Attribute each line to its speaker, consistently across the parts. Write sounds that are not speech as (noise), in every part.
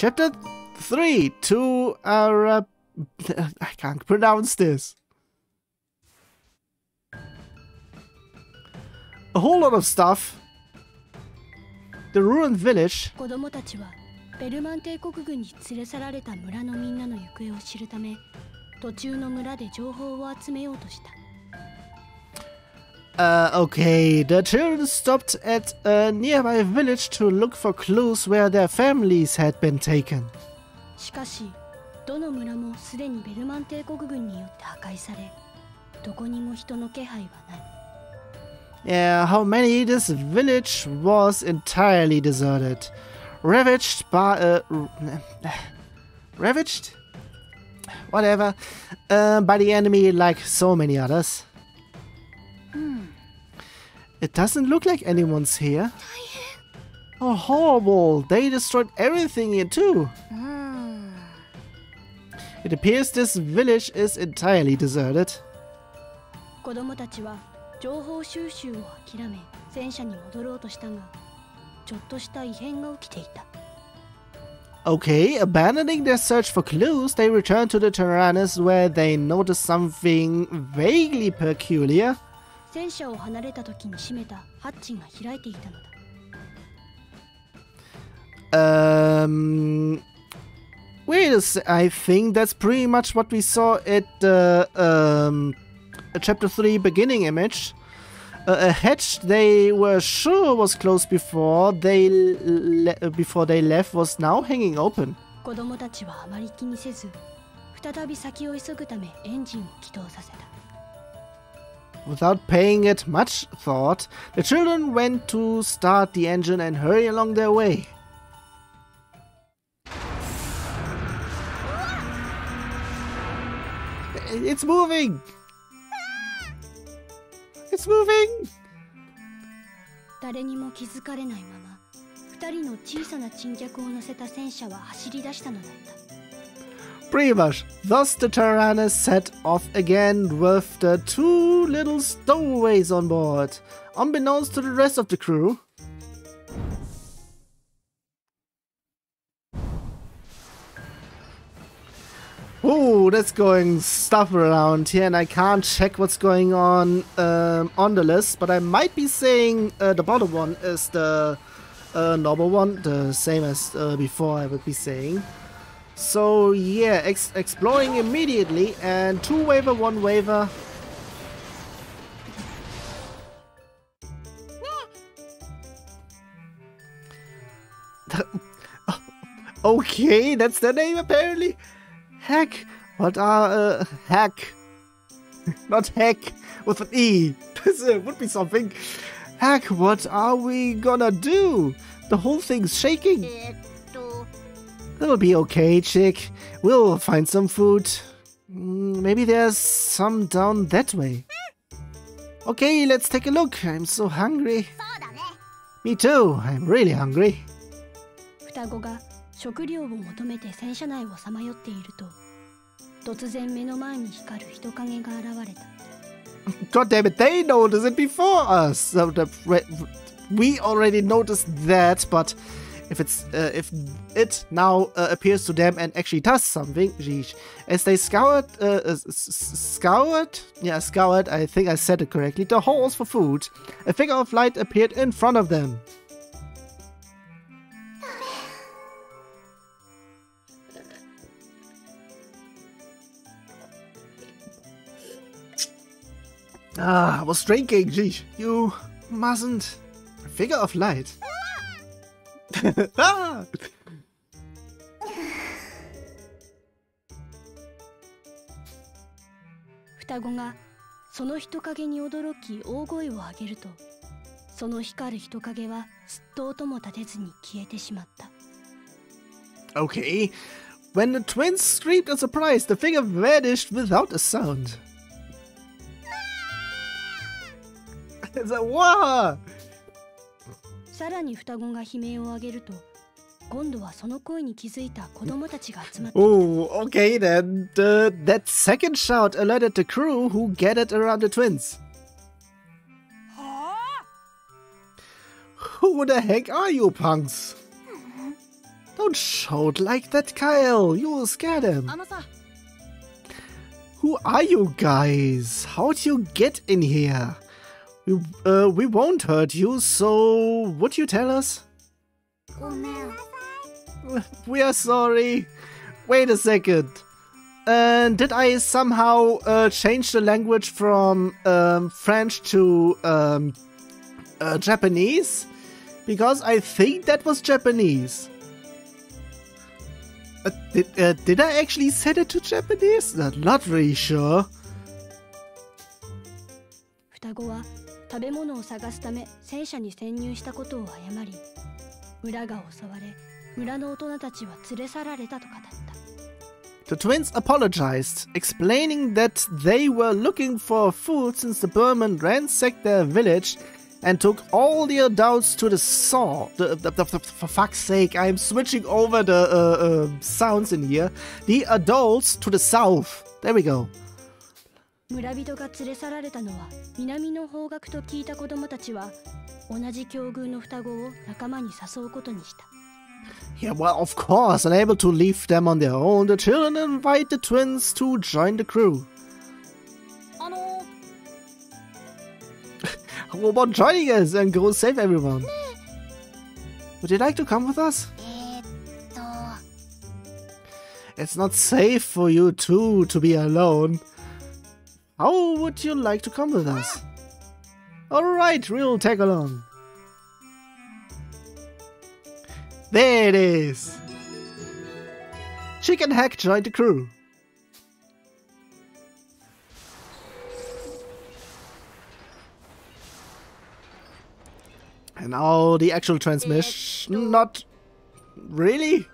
Speaker 1: Chapter 3 to Arab. I can't pronounce this. A whole lot of stuff. The ruined village.
Speaker 2: 子供たちはベルマン帝国軍に連れ去られた村のみんなの行方を知るため途中の村で情報を集めようとした
Speaker 1: Uh, okay, the children stopped at a nearby village to look for clues where their families had been taken.
Speaker 2: しかしどの村もすでにベルマン帝国軍によって破壊されどこにも人の気配はない
Speaker 1: Yeah, how many this village was entirely deserted. Ravaged by. Uh, (sighs) ravaged? Whatever. Uh, by the enemy, like so many others. It doesn't look like anyone's here. Oh, horrible! They destroyed everything here too! It appears this village is entirely deserted. Okay, abandoning their search for clues, they return to the Taranis where they notice something vaguely peculiar.
Speaker 2: 戦車を離れた時に閉めたハッチが開いていたのだ
Speaker 1: Um, wait a sec. I think that's pretty much what we saw at the um, chapter 3 beginning image. Uh, a hatch they were sure was closed before they before they left was now hanging open.
Speaker 2: 子供たちはあまり気にせず再び先を急ぐためエンジンを起動させた
Speaker 1: Without paying it much thought, the children went to start the engine and hurry along their way. It's moving! It's moving!
Speaker 2: 誰にも気づかれないまま二人の小さな珍客を乗せた戦車は走り出したのだった
Speaker 1: Pretty much. Thus, the Taranis set off again with the two little stowaways on board, unbeknownst to the rest of the crew. Ooh, that's going stuff around here, and I can't check what's going on um, on the list, but I might be saying uh, the bottom one is the uh, normal one, the same as uh, before, I would be saying. So yeah, ex exploring immediately and two waiver, one waiver. (laughs) okay, that's the name apparently. Heck, what are uh, heck? (laughs) Not heck with an e. (laughs) This uh, would be something. Heck, what are we gonna do? The whole thing's shaking. It'll be okay, chick. We'll find some food. Mm, Maybe there's some down that way. Okay, let's take a look. I'm so hungry. Me too. I'm really hungry.
Speaker 2: 双子が食料を求めて戦車内をさまよっていると突然目の前に光る人影が現れた
Speaker 1: God damn it, they noticed it before us. So the, we already noticed that, but if it's uh, if it now uh, appears to them and actually does something, as they scoured, uh, uh, scoured, yeah, scoured. I think I said it correctly. The halls for food. A figure of light appeared in front of them. Ah, I was drinking. Geesh, you mustn't. A figure of light ah!
Speaker 2: 双子がその人影に驚き大声を上げるとその光る人影はすっと音も立てずに消えてしまった
Speaker 1: Okay. When the twins screamed in surprise, the figure vanished without a sound. it's (laughs) like, wow!
Speaker 2: さらに双子が悲鳴を上げると今度はその声に気づいた子供たちが集まって
Speaker 1: Oh, okay then. The, that second shout alerted the crew who gathered around the twins. Who the heck are you punks? Don't shout like that, Kyle. You will scare them. Who are you guys? How'd you get in here? We, uh, we won't hurt you, so would you tell us? We are sorry. Wait a second. Uh, did I somehow uh, change the language from um, French to um, uh, Japanese? Because I think that was Japanese. Uh, did, uh, did I actually set it to Japanese? Not, not really sure.
Speaker 2: 食べ物を探すため戦車に潜入したことを誤り村が襲われ村の大人たちは連れ去られたと語った
Speaker 1: The twins apologized, explaining that they were looking for food since the Berman ransacked their village and took all the adults to the saw. The, the, the, for fuck's sake, I'm switching over the uh, uh, sounds in here. The adults to the south. There we go.
Speaker 2: 村人が連れ去られたのは南の方角と聞いた子供たちは同じ境遇の双子を仲間に誘うことにした
Speaker 1: Yeah, well, of course, unable to leave them on their own, the children invite the twins to join the crew.
Speaker 2: あ(laughs) の
Speaker 1: How about joining us and go save everyone? Would you like to come with us?
Speaker 3: えー、っと
Speaker 1: It's not safe for you two to be alone. How would you like to come with us? Alright, we'll tag along. There it is! Chicken Hack joined the crew. And now the actual transmission. Not really?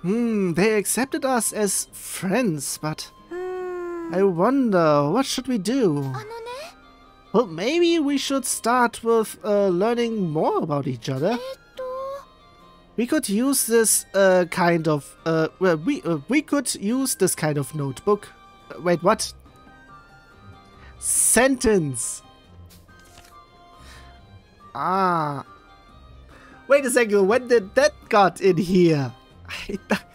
Speaker 1: Hmm, they accepted us as friends, but I wonder, what should we do? Well, maybe we should start with uh, learning more about each other. We could use this uh, kind of uh, well, we uh, we could use this kind of notebook. Uh, wait, what? Sentence. Ah. Wait a second. When did that got in here? (laughs)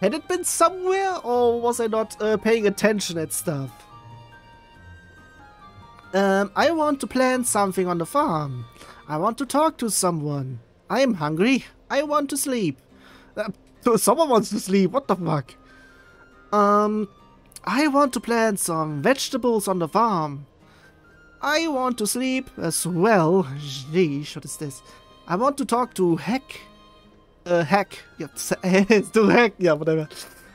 Speaker 1: Had it been somewhere, or was I not uh, paying attention at stuff? Um, I want to plant something on the farm. I want to talk to someone. I am hungry. I want to sleep. Uh, (laughs) someone wants to sleep. What the fuck? Um, I want to plant some vegetables on the farm. I want to sleep as well. Sheesh, what is this? I want to talk to Heck. Uh, Heck. Yeah, (laughs) it's to Heck. Yeah, whatever.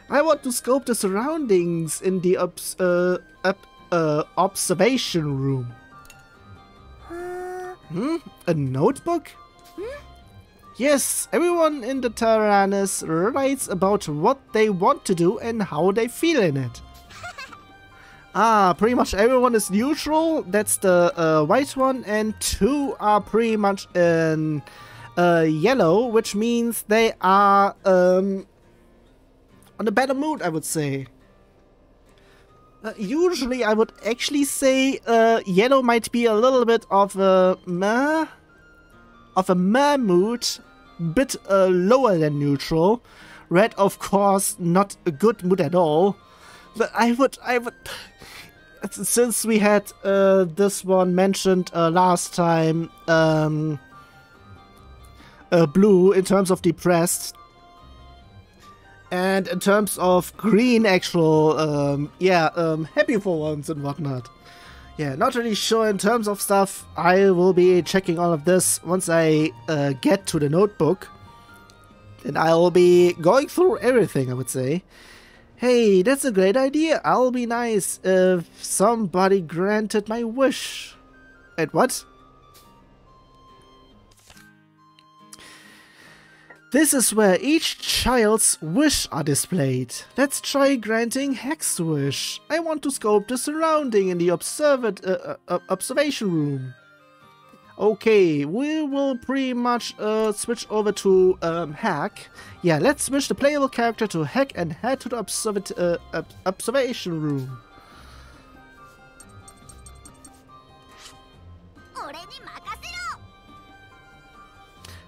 Speaker 1: I want to scope the surroundings in the obs uh, up, uh, observation room. Hmm? A notebook? Yes, everyone in the Taranis writes about what they want to do and how they feel in it. (laughs) ah, pretty much everyone is neutral. That's the uh, white one, and two are pretty much in uh, yellow, which means they are um, on a better mood, I would say. Uh, usually, I would actually say uh, yellow might be a little bit of a meh, of a meh mood, bit uh, lower than neutral. Red, of course, not a good mood at all. But I would, I would, since we had uh, this one mentioned uh, last time, um, uh, blue in terms of depressed, and in terms of green, actual, um, yeah, um, happy for once and whatnot. Yeah, not really sure in terms of stuff. I will be checking all of this once I uh, get to the notebook. And I'll be going through everything, I would say. Hey, that's a great idea. I'll be nice if somebody granted my wish. And what? This is where each child's wish are displayed. Let's try granting Hex wish. I want to scope the surrounding in the observat uh, uh, observation room. Okay, we will pretty much uh, switch over to um, Hack. Yeah, let's switch the playable character to Hack and head to the observat uh, ob observation room.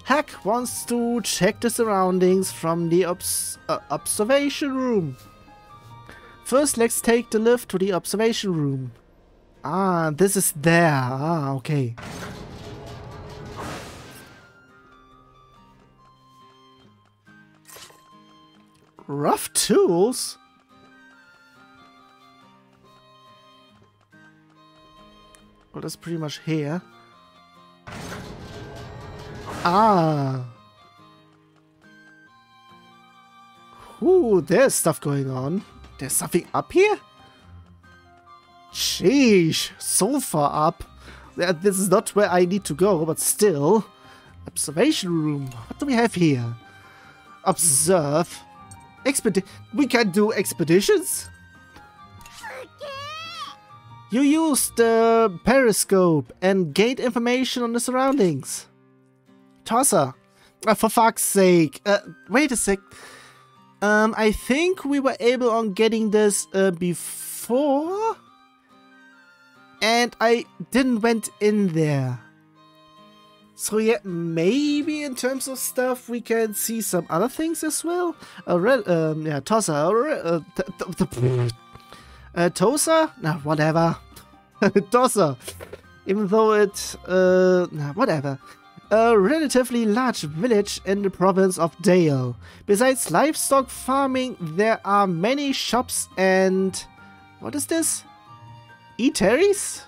Speaker 1: Hack wants to check the surroundings from the obs uh, observation room. First, let's take the lift to the observation room. Ah, this is there. Ah, okay. Rough tools? Well, that's pretty much here. Ah. Ooh, there's stuff going on. There's something up here? Sheesh, so far up. This is not where I need to go, but still. Observation room. What do we have here? Observe. Expedi- we can do expeditions? You use the periscope and gain information on the surroundings. Tosser. Uh, for fuck's sake. Uh, wait a sec. Um, I think we were able on getting this uh, before. And I didn't went in there. So yeah, maybe in terms of stuff we can see some other things as well. Uh, um, yeah, Tosa. Uh, (laughs) uh, Tosa? Nah, whatever. (laughs) Tosa. Even though it, uh, nah, whatever a relatively large village in the province of Dale. Besides livestock farming, there are many shops and... What is this? Eateries?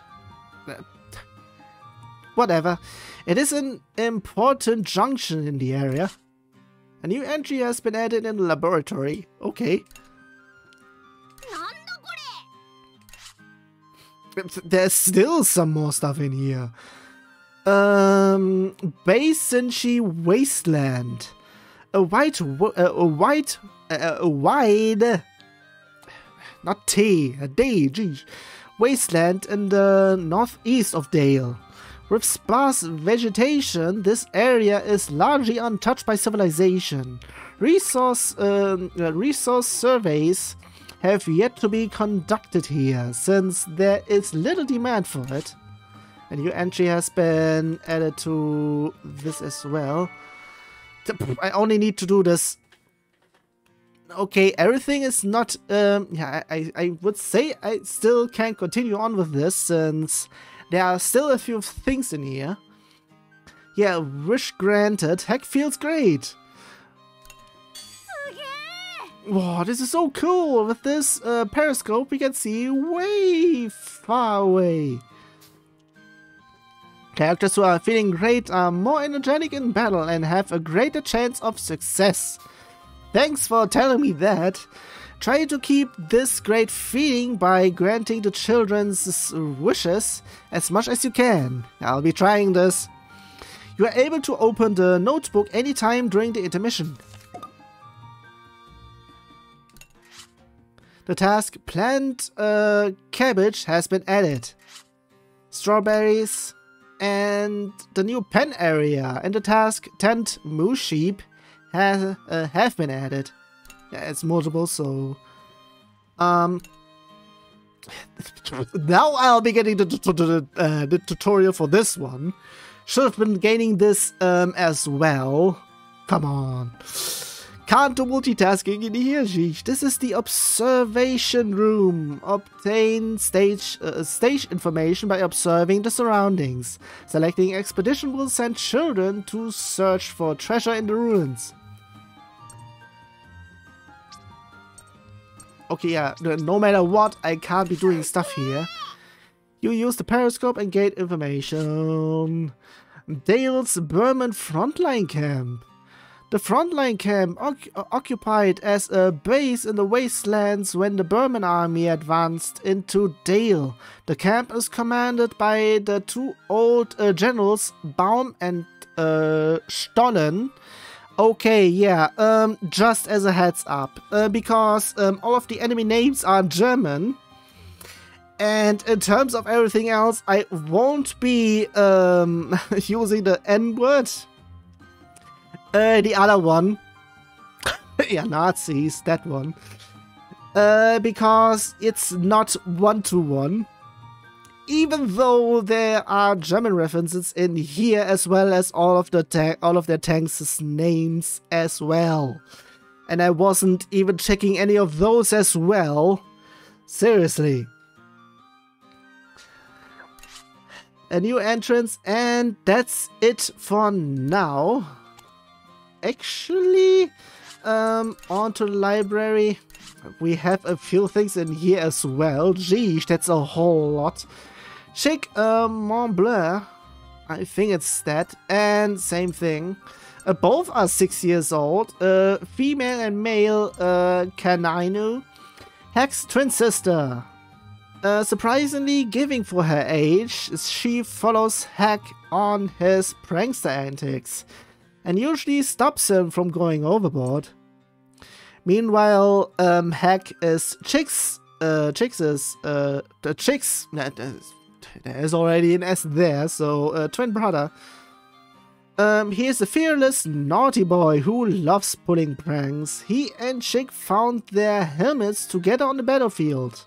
Speaker 1: Whatever. It is an important junction in the area. A new entry has been added in the laboratory. Okay. There's still some more stuff in here. Um, Wasteland. A white, a white, a wide, not T, a D, geez, wasteland in the northeast of Dale. With sparse vegetation, this area is largely untouched by civilization. Resource, um, uh, resource surveys have yet to be conducted here, since there is little demand for it. A new entry has been added to this as well. I only need to do this. Okay, everything is not... Um, yeah, I, I would say I still can continue on with this since there are still a few things in here. Yeah, wish granted. Heck feels great. Wow, this is so cool! With this uh, periscope, we can see way far away. Characters who are feeling great are more energetic in battle and have a greater chance of success. Thanks for telling me that. Try to keep this great feeling by granting the children's wishes as much as you can. I'll be trying this. You are able to open the notebook anytime during the intermission. The task Plant uh, Cabbage has been added. Strawberries, and the new pen area and the task Tent Moo Sheep has, uh, have been added. Yeah, it's multiple, so... Um... (laughs) now I'll be getting the, the, uh, the tutorial for this one. Should have been gaining this um, as well. Come on. Can't do multitasking in here, Sheesh. This is the observation room. Obtain stage uh, stage information by observing the surroundings. Selecting expedition will send children to search for treasure in the ruins. Okay, yeah, no matter what, I can't be doing stuff here. You use the periscope and gate information. Dale's Berman frontline camp. The frontline camp occupied as a base in the wastelands when the Berman army advanced into Dale. The camp is commanded by the two old uh, generals Baum and uh, Stollen. Okay, yeah, um, just as a heads up, uh, because um, all of the enemy names are German. And in terms of everything else, I won't be um, (laughs) using the N word uh, the other one. (laughs) yeah, Nazis, that one. Uh, because it's not one to one. even though there are German references in here as well as all of the all of their tanks' names as well. And I wasn't even checking any of those as well. Seriously. A new entrance and that's it for now. Actually, um, on to the library. We have a few things in here as well. Geez, that's a whole lot. Chic uh, Mont Blanc. I think it's that. And same thing. Uh, both are six years old. Uh, female and male uh, Caninu. Hex twin sister. Uh, surprisingly giving for her age, she follows Hack on his prankster antics and usually stops him from going overboard. Meanwhile, um, Hack is Chicks, uh, Chicks is, uh, the Chicks, there's already an S there, so, uh, twin brother. Um, he is a fearless, naughty boy who loves pulling pranks. He and Chick found their helmets together on the battlefield.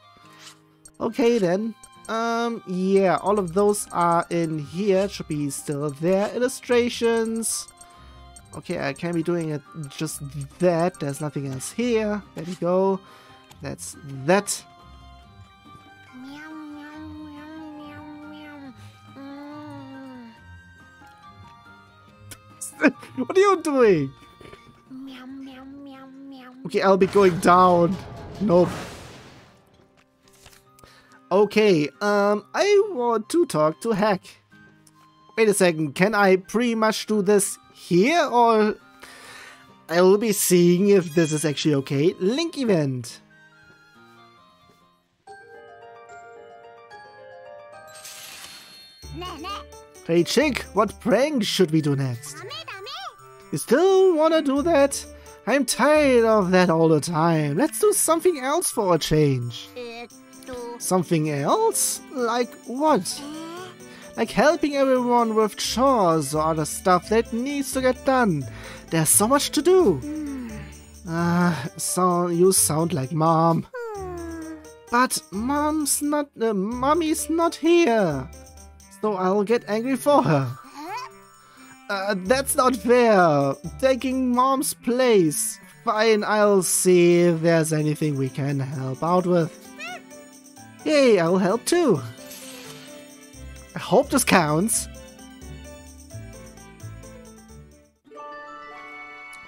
Speaker 1: Okay then. Um, yeah, all of those are in here. Should be still there. Illustrations. Okay, I can be doing it just that. There's nothing else here. There we go. That's that. (laughs) what are you doing? Okay, I'll be going down. Nope. Okay, um, I want to talk to Hack. Wait a second, can I pretty much do this here or I will be seeing if this is actually okay. Link event. Hey chick, what prank should we do next? You still wanna do that? I'm tired of that all the time. Let's do something else for a change. Something else? Like what? Like helping everyone with chores or other stuff that needs to get done. There's so much to do. Ah, uh, so you sound like mom. But mom's not, uh, mommy's not here. So I'll get angry for her. Uh, that's not fair. Taking mom's place. Fine, I'll see if there's anything we can help out with. Yay, I'll help too. I hope this counts.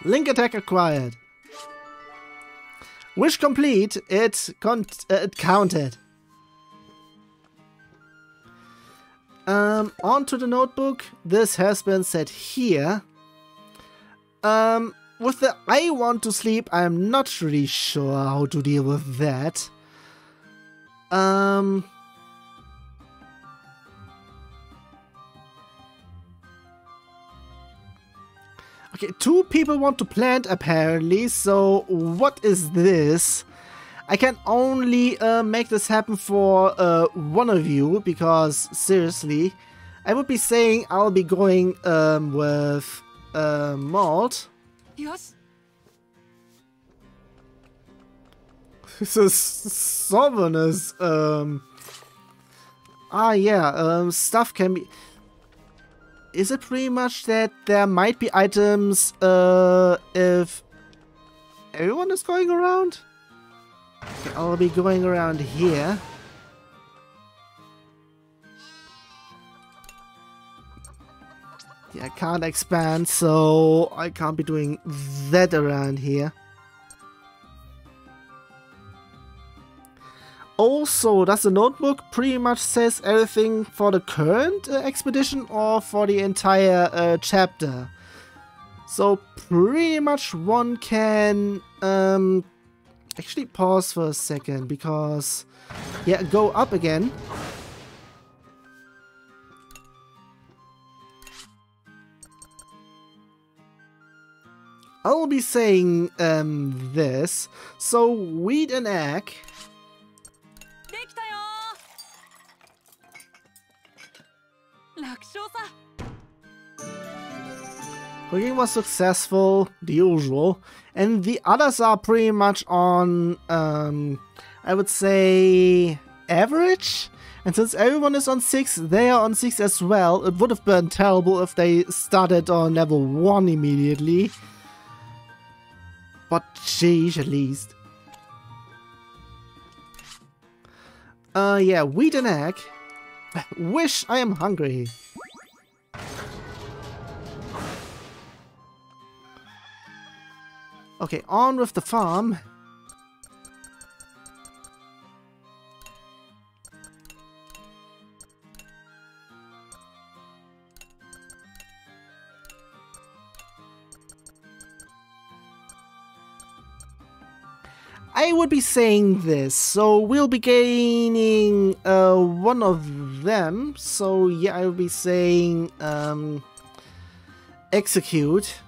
Speaker 1: Link attack acquired. Wish complete. It, uh, it counted. Um, onto the notebook. This has been set here. Um, with the I want to sleep, I'm not really sure how to deal with that. Um, Okay, two people want to plant apparently, so what is this? I can only uh, make this happen for uh, one of you, because seriously, I would be saying I'll be going um, with uh, Malt. Yes. This is Sovereign's, um... Ah, yeah, um, stuff can be is it pretty much that there might be items uh, if everyone is going around? I'll be going around here. Yeah, I can't expand, so I can't be doing that around here. Also, does the notebook pretty much says everything for the current uh, expedition or for the entire uh, chapter? So pretty much one can um, actually pause for a second because yeah, go up again. I'll be saying um, this. So wheat and egg Cooking was successful, the usual, and the others are pretty much on, um, I would say, average. And since everyone is on 6, they are on 6 as well. It would have been terrible if they started on level 1 immediately. But sheesh, at least. Uh, yeah, wheat and egg. Wish I am hungry. Okay, on with the farm. I would be saying this, so we'll be gaining uh, one of them, so yeah, I would be saying um, execute.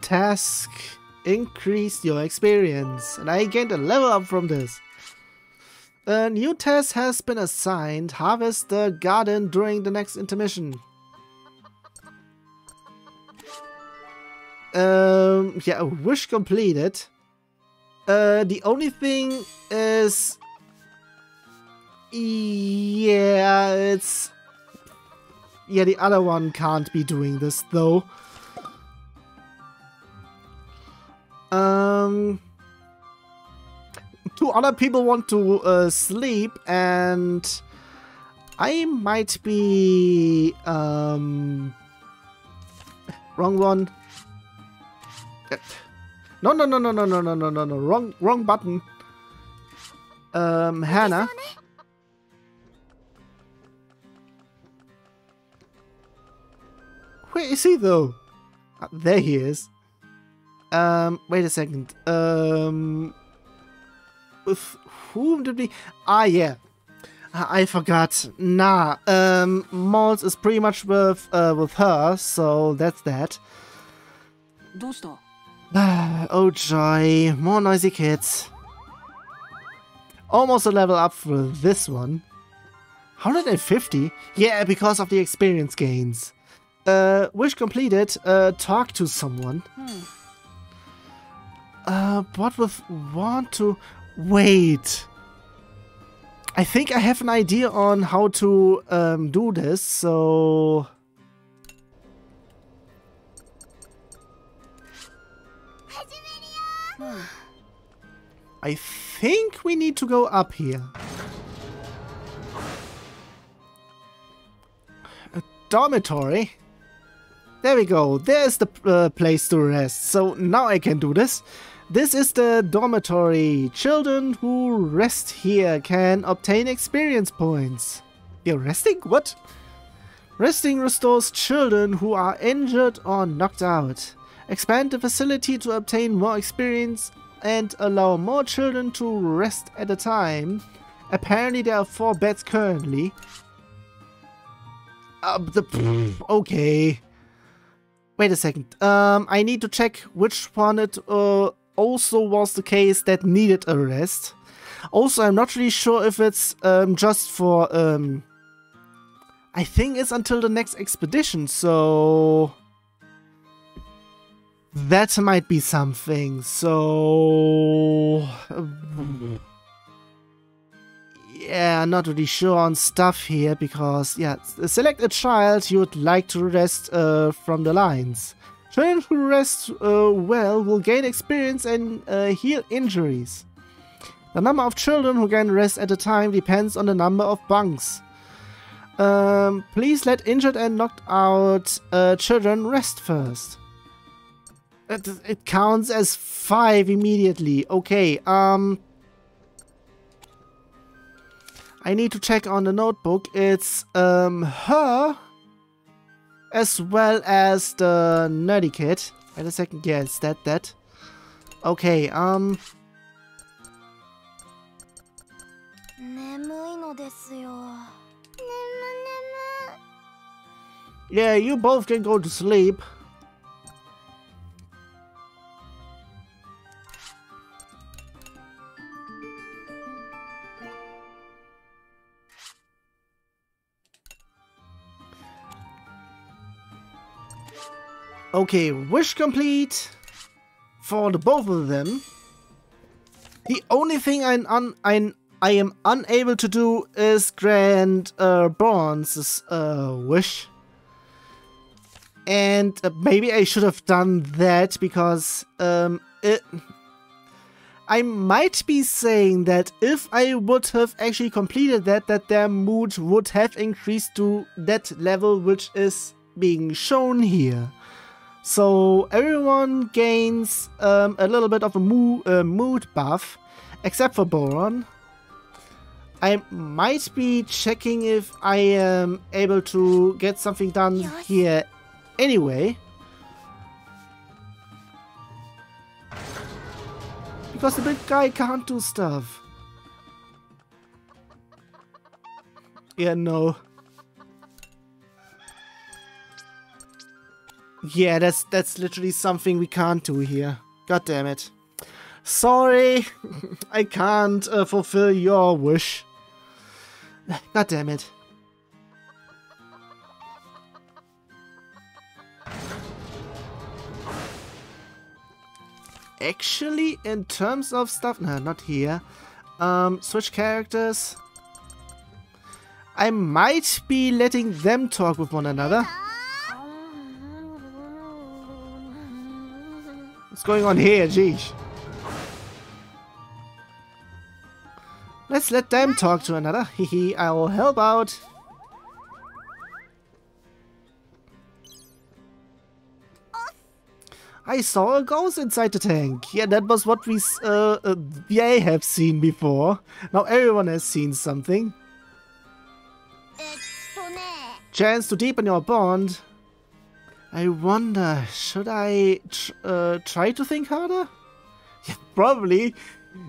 Speaker 1: Task Increase your experience, and I gained a level up from this. A new task has been assigned, harvest the garden during the next intermission. Um, yeah, wish completed. Uh, the only thing is... Yeah, it's... Yeah, the other one can't be doing this, though. Um... Two other people want to uh, sleep, and... I might be... Um... Wrong one. No, no, no, no, no, no, no, no, no, no. Wrong, wrong button. Um, Hanna. Where is he though? Uh, there he is. Um, wait a second. Um, with whom did we? Ah, yeah. I forgot. Nah. Um, Maltz is pretty much with uh, with her, so that's that.
Speaker 4: どうした (sighs)
Speaker 1: oh joy, more noisy kids. Almost a level up for this one. 150? Yeah, because of the experience gains. Uh, wish completed, uh, talk to someone. Uh, what with want to... Wait. I think I have an idea on how to um, do this, so... I think we need to go up here. A dormitory? There we go. There's the uh, place to rest. So now I can do this. This is the dormitory. Children who rest here can obtain experience points. You're resting? What? Resting restores children who are injured or knocked out. Expand the facility to obtain more experience and allow more children to rest at a time. Apparently there are four beds currently. Uh, the, okay. Wait a second. Um, I need to check which one it uh, also was the case that needed a rest. Also, I'm not really sure if it's um, just for... Um, I think it's until the next expedition, so... That might be something, so... Yeah, I'm not really sure on stuff here, because, yeah, select a child you would like to rest uh, from the lines. Children who rest uh, well will gain experience and uh, heal injuries. The number of children who can rest at a time depends on the number of bunks. Um, please let injured and knocked out uh, children rest first. It, it counts as five immediately. Okay, um... I need to check on the notebook. It's, um, her... As well as the nerdy kid. Wait a second, yeah, it's that, that. Okay, um... Yeah, you both can go to sleep. Okay, wish complete. for the both of them. The only thing I'm, un I'm I am unable to do is grant uh, Boron's uh, wish. And uh, maybe I should have done that because um, it, I might be saying that if I would have actually completed that, that their mood would have increased to that level which is being shown here. So everyone gains um, a little bit of a mo uh, mood buff, except for Boron. I might be checking if I am able to get something done here anyway. Because the big guy can't do stuff. Yeah, no. Yeah, that's that's literally something we can't do here. God damn it. Sorry, (laughs) I can't uh, fulfill your wish. God damn it. Actually, in terms of stuff, no, not here. Um, switch characters. I might be letting them talk with one another. What's going on here? Jeez. Let's let them talk to another. (laughs) Hehe, I will help out. I saw a ghost inside the tank. Yeah, that was what we uh, uh, have seen before. Now everyone has seen something. Chance to deepen your bond. I wonder, should I tr uh, try to think harder? Yeah, probably.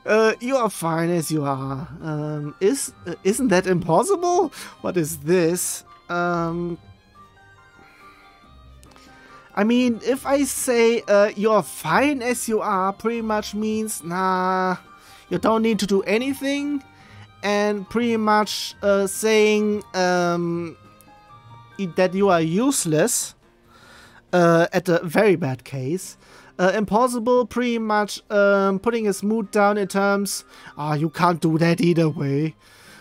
Speaker 1: Uh, you are fine as you are. Um, is uh, isn't that impossible? What is this? Um, I mean, if I say uh, you're fine as you are, pretty much means nah, you don't need to do anything, and pretty much uh, saying um, that you are useless uh, at a very bad case. Uh, impossible, pretty much um, putting his mood down in terms, ah, you can't do that either way.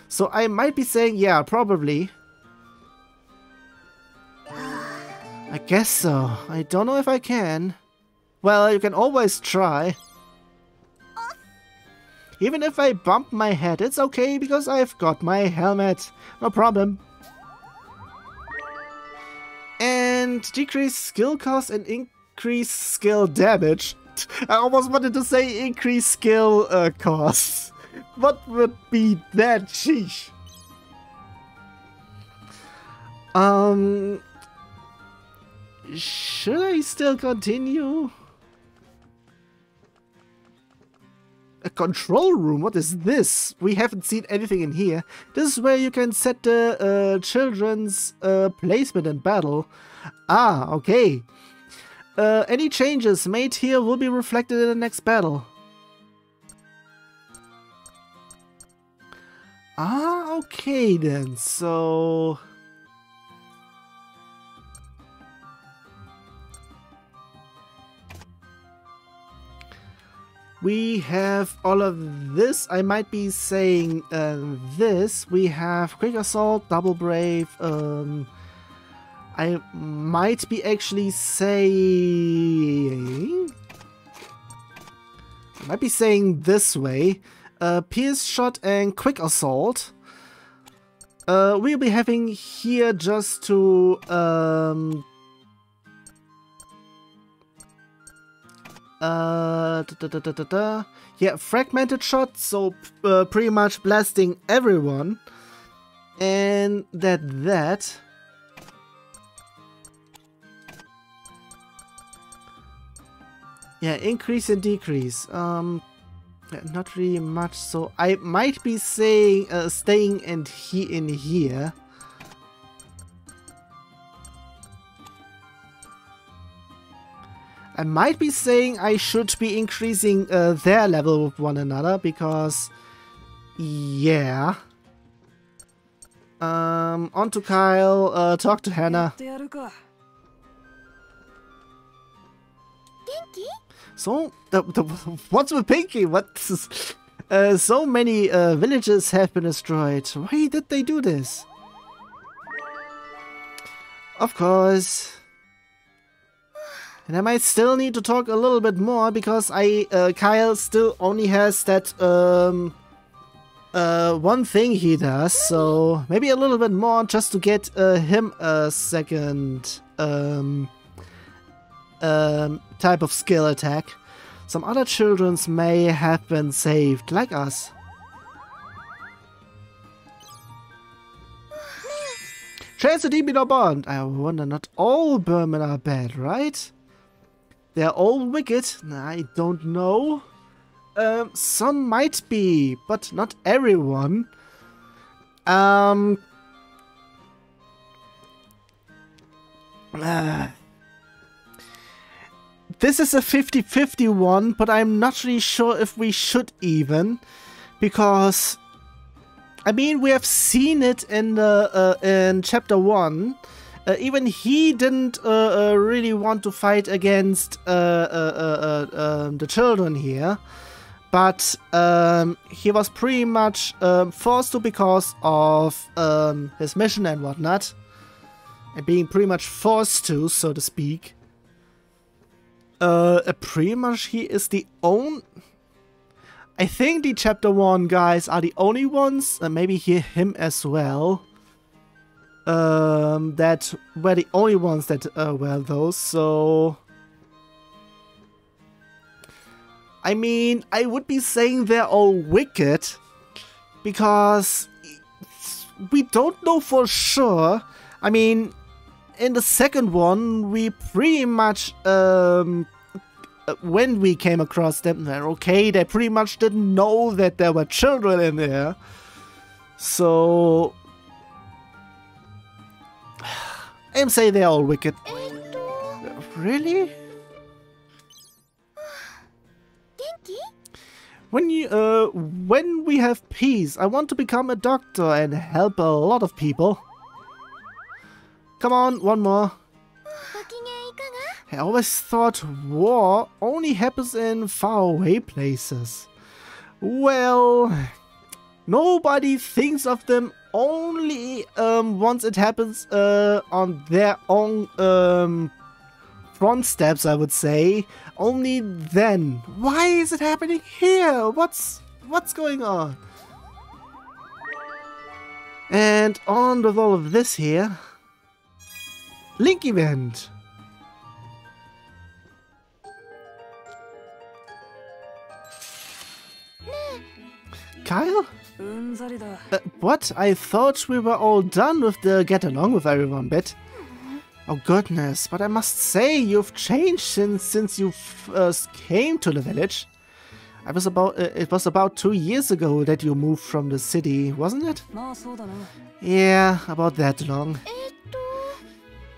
Speaker 1: So I might be saying, yeah, probably. I guess so. I don't know if I can. Well, you can always try. Even if I bump my head, it's okay because I've got my helmet. No problem. And decrease skill cost and increase skill damage. (laughs) I almost wanted to say increase skill uh. (laughs) What would be that? Sheesh. Um. Should I still continue? A control room? What is this? We haven't seen anything in here. This is where you can set the uh, children's uh, placement in battle. Ah, okay. Uh, any changes made here will be reflected in the next battle. Ah, okay then. So... We have all of this. I might be saying uh, this. We have Quick Assault, Double Brave. Um, I might be actually saying... I might be saying this way. Uh, Pierce Shot and Quick Assault. Uh, we'll be having here just to... Um, Uh, da, da, da. Yeah, fragmented shot, so uh, pretty much blasting everyone. And that that. Yeah, increase and decrease. Um, not really much. So I might be saying uh, staying and he in here. I might be saying I should be increasing uh, their level with one another because, yeah. Um, on to Kyle, uh, talk to
Speaker 3: Hanna.
Speaker 1: So, the, the, what's with Pinky? What? (laughs) Uh, so many uh, villages have been destroyed. Why did they do this? Of course. And I might still need to talk a little bit more because I uh, Kyle still only has that um, uh, one thing he does. So maybe a little bit more just to get uh, him a second um, um, type of skill attack. Some other childrens may have been saved, like us. Chance a DB bond. I wonder not all Berman are bad, right? They're all wicked. I don't know. Um, some might be, but not everyone. Um. Uh, (sighs) this is a 50-50 one, but I'm not really sure if we should even. Because, I mean, we have seen it in the uh, in chapter 1. Uh, even he didn't uh, uh really want to fight against uh, uh, um, the children here. But um, he was pretty much um, forced to because of um, his mission and whatnot. And being pretty much forced to, so to speak. Uh, pretty much he is the only... I think the chapter 1 guys are the only ones, and maybe here him as well, um, that were the only ones that uh, were those, so... I mean, I would be saying they're all wicked, because we don't know for sure. I mean, in the second one, we pretty much, um, uh, when we came across them, they're okay, they pretty much didn't know that there were children in there. So, I'm saying they're all wicked. Really? When you, uh, when we have peace, I want to become a doctor and help a lot of people. Come on, one more. I always thought war only happens in faraway places. Well, nobody thinks of them only um, once it happens uh, on their own um, front steps, I would say. Only then. Why is it happening here? What's what's going on? And on with all of this here, Link event. Kyle? Uh, what? I thought we were all done with the get along with everyone bit. Oh goodness, but I must say you've changed since since you first came to the village. I was about uh, it was about two years ago that you moved from the city, wasn't it? Yeah, about that long.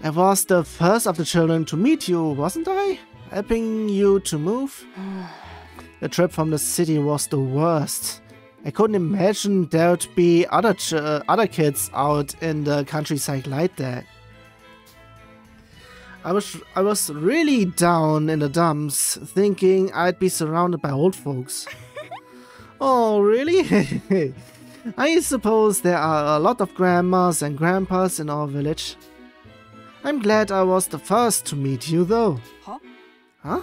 Speaker 1: I was the first of the children to meet you, wasn't I? Helping you to move? (sighs) the trip from the city was the worst. I couldn't imagine there'd be other uh, other kids out in the countryside like that. I was I was really down in the dumps, thinking I'd be surrounded by old folks. (laughs) oh, really? (laughs) I suppose there are a lot of grandmas and grandpas in our village. I'm glad I was the first to meet you, though.
Speaker 4: Huh?
Speaker 1: Huh?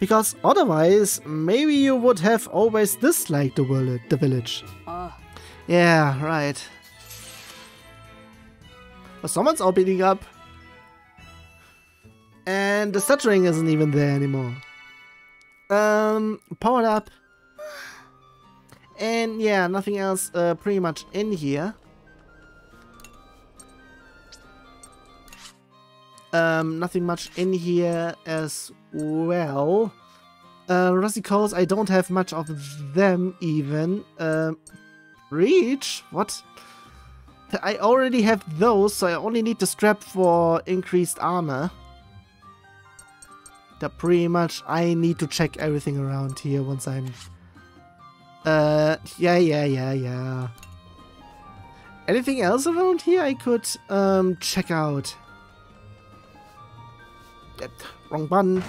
Speaker 1: Because otherwise, maybe you would have always disliked the, the village.
Speaker 4: Uh.
Speaker 1: Yeah, right. But someone's opening up. And the stuttering isn't even there anymore. Um, powered up. And yeah, nothing else uh, pretty much in here. Um, nothing much in here as well. Uh, Rusty Coals, I don't have much of them even. Um, reach? What? I already have those, so I only need the strap for increased armor. That pretty much I need to check everything around here once I'm... Uh, yeah, yeah, yeah, yeah. Anything else around here I could um, check out? Wrong button.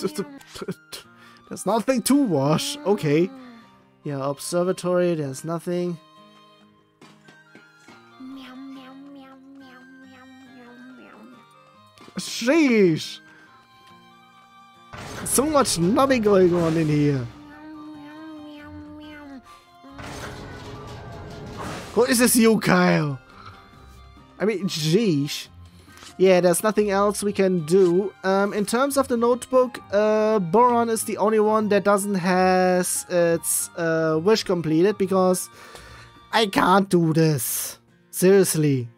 Speaker 1: (laughs) There's nothing to wash. Okay. Yeah, observatory, there's nothing. Sheesh! So much nubbing going on in here. What is this you, Kyle? I mean, jeez. Yeah, there's nothing else we can do. Um, in terms of the notebook, uh, Boron is the only one that doesn't has its uh, wish completed because I can't do this. Seriously.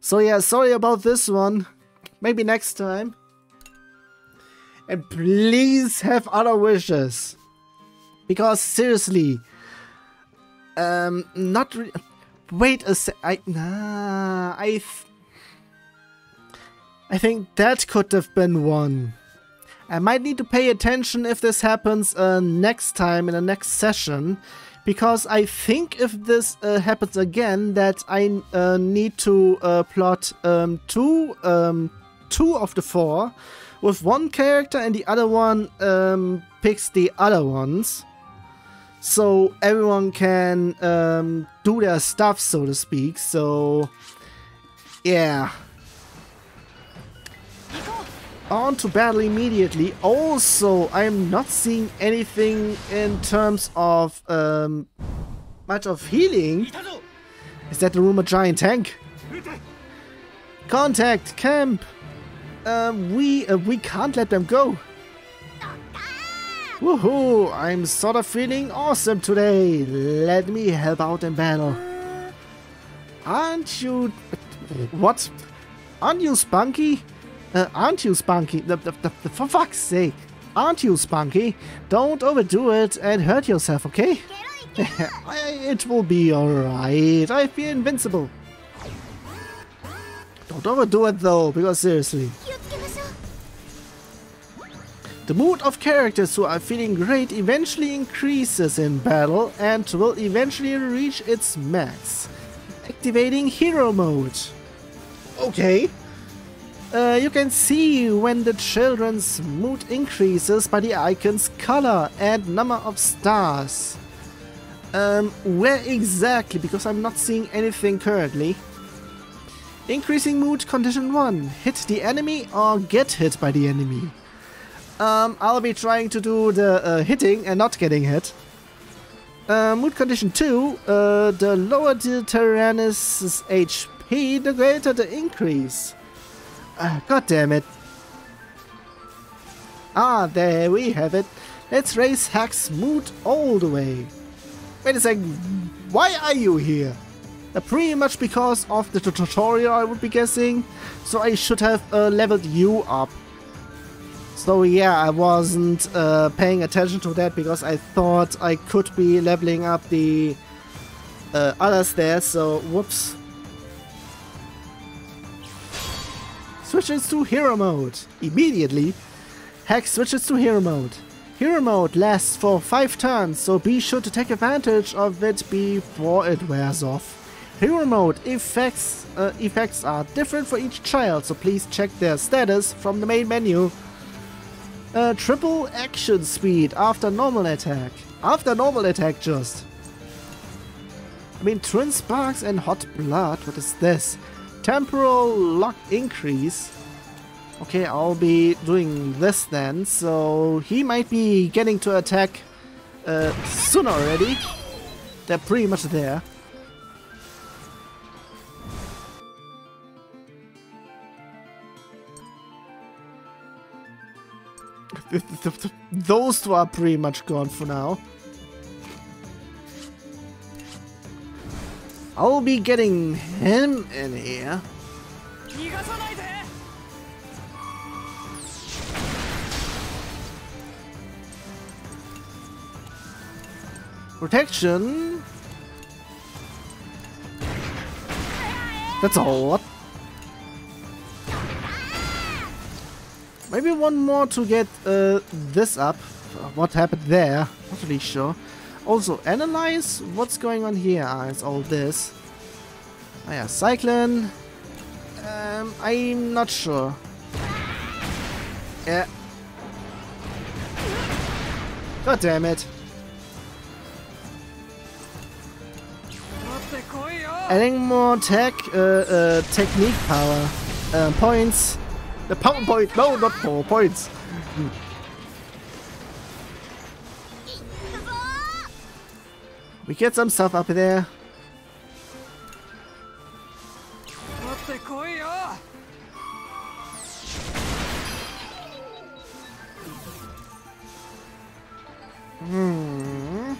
Speaker 1: So yeah, sorry about this one. Maybe next time. And please have other wishes. Because seriously, um, not Wait a sec. I nah. I. I think that could have been one. I might need to pay attention if this happens uh, next time in the next session, because I think if this uh, happens again, that I uh, need to uh, plot um, two, um, two of the four, with one character and the other one um, picks the other ones so everyone can um, do their stuff, so to speak. So, yeah. On to battle immediately. Also, I'm not seeing anything in terms of um, much of healing. Is that the rumor giant tank? Contact camp. Um, we uh, we can't let them go. Woohoo! I'm sort of feeling awesome today. Let me help out in battle. Aren't you... What? Aren't you spunky? Uh, aren't you spunky? The, the, the, for fuck's sake. Aren't you spunky? Don't overdo it and hurt yourself, okay? (laughs) it will be alright. I feel invincible. Don't overdo it though, because seriously. The mood of characters who are feeling great eventually increases in battle and will eventually reach its max. Activating hero mode. Okay. Uh, you can see when the children's mood increases by the icon's color and number of stars. Um, where exactly? Because I'm not seeing anything currently. Increasing mood condition 1. Hit the enemy or get hit by the enemy. Um, I'll be trying to do the uh, hitting and not getting hit. Uh, mood condition 2, uh, the lower the Taranis' HP, the greater the increase. Uh, God damn it. Ah, there we have it. Let's raise Hack's mood all the way. Wait a second, why are you here? Uh, pretty much because of the tutorial I would be guessing, so I should have uh, leveled you up. So yeah, I wasn't uh, paying attention to that because I thought I could be leveling up the uh, others there, so whoops. Switches to hero mode. Immediately, Hex switches to hero mode. Hero mode lasts for 5 turns, so be sure to take advantage of it before it wears off. Hero mode effects, uh, effects are different for each child, so please check their status from the main menu. Uh, triple action speed after normal attack. After normal attack just. I mean, Twin Sparks and Hot Blood, what is this? Temporal lock increase. Okay, I'll be doing this then, so he might be getting to attack uh, soon already. They're pretty much there. (laughs) Those two are pretty much gone for now. I'll be getting him in here. Protection. That's a lot. Maybe one more to get uh, this up. What happened there? Not really sure. Also, analyze what's going on here as all this. Ah yeah, cyclone. Um, I'm not sure. Yeah. God damn it. Adding more tech, uh, uh, technique power uh, points. The power point! No, not four points! We get some stuff up there. Hmm.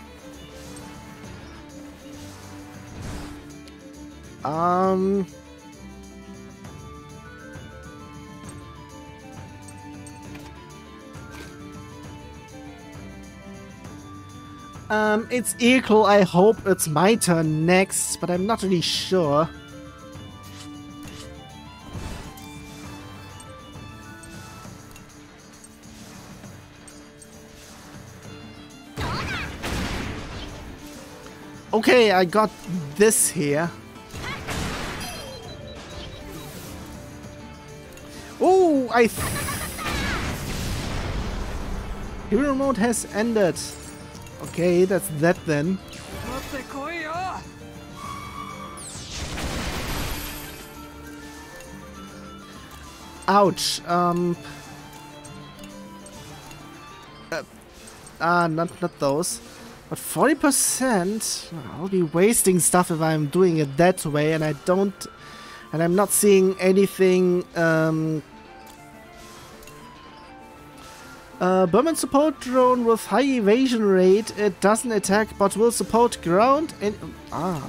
Speaker 1: Um... Um, it's equal. I hope it's my turn next, but I'm not really sure. Okay, I got this here. Oh, I... Hero mode has ended. Okay, that's that then. Ouch. Um. Uh, ah, not not those. But 40%? I'll be wasting stuff if I'm doing it that way and I don't... And I'm not seeing anything um, uh, Berman support drone with high evasion rate. It doesn't attack but will support ground and... Ah.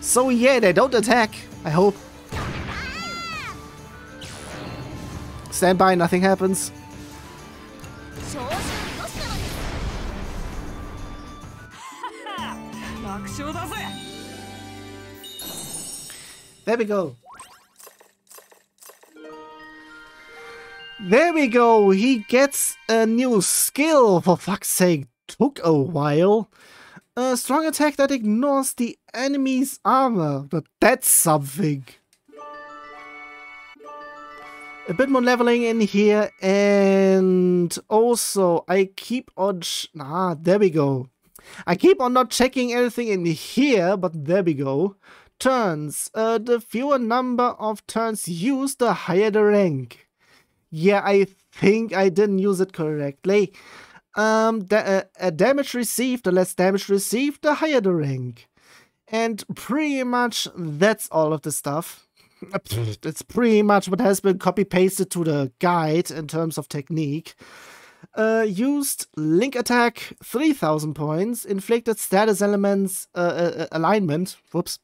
Speaker 1: So yeah, they don't attack. I hope. Stand by, nothing happens. (laughs) There we go. There we go. He gets a new skill. For fuck's sake, took a while. A strong attack that ignores the enemy's armor. But that's something. A bit more leveling in here, and also I keep on. ah, there we go. I keep on not checking anything in here, but there we go. Turns. Uh, the fewer number of turns used, the higher the rank. Yeah, I think I didn't use it correctly. Um, the, uh, damage received, the less damage received, the higher the rank. And pretty much that's all of the stuff. (laughs) It's pretty much what has been copy pasted to the guide in terms of technique. Uh, used link attack 3000 points, inflicted status elements uh, uh, alignment, whoops,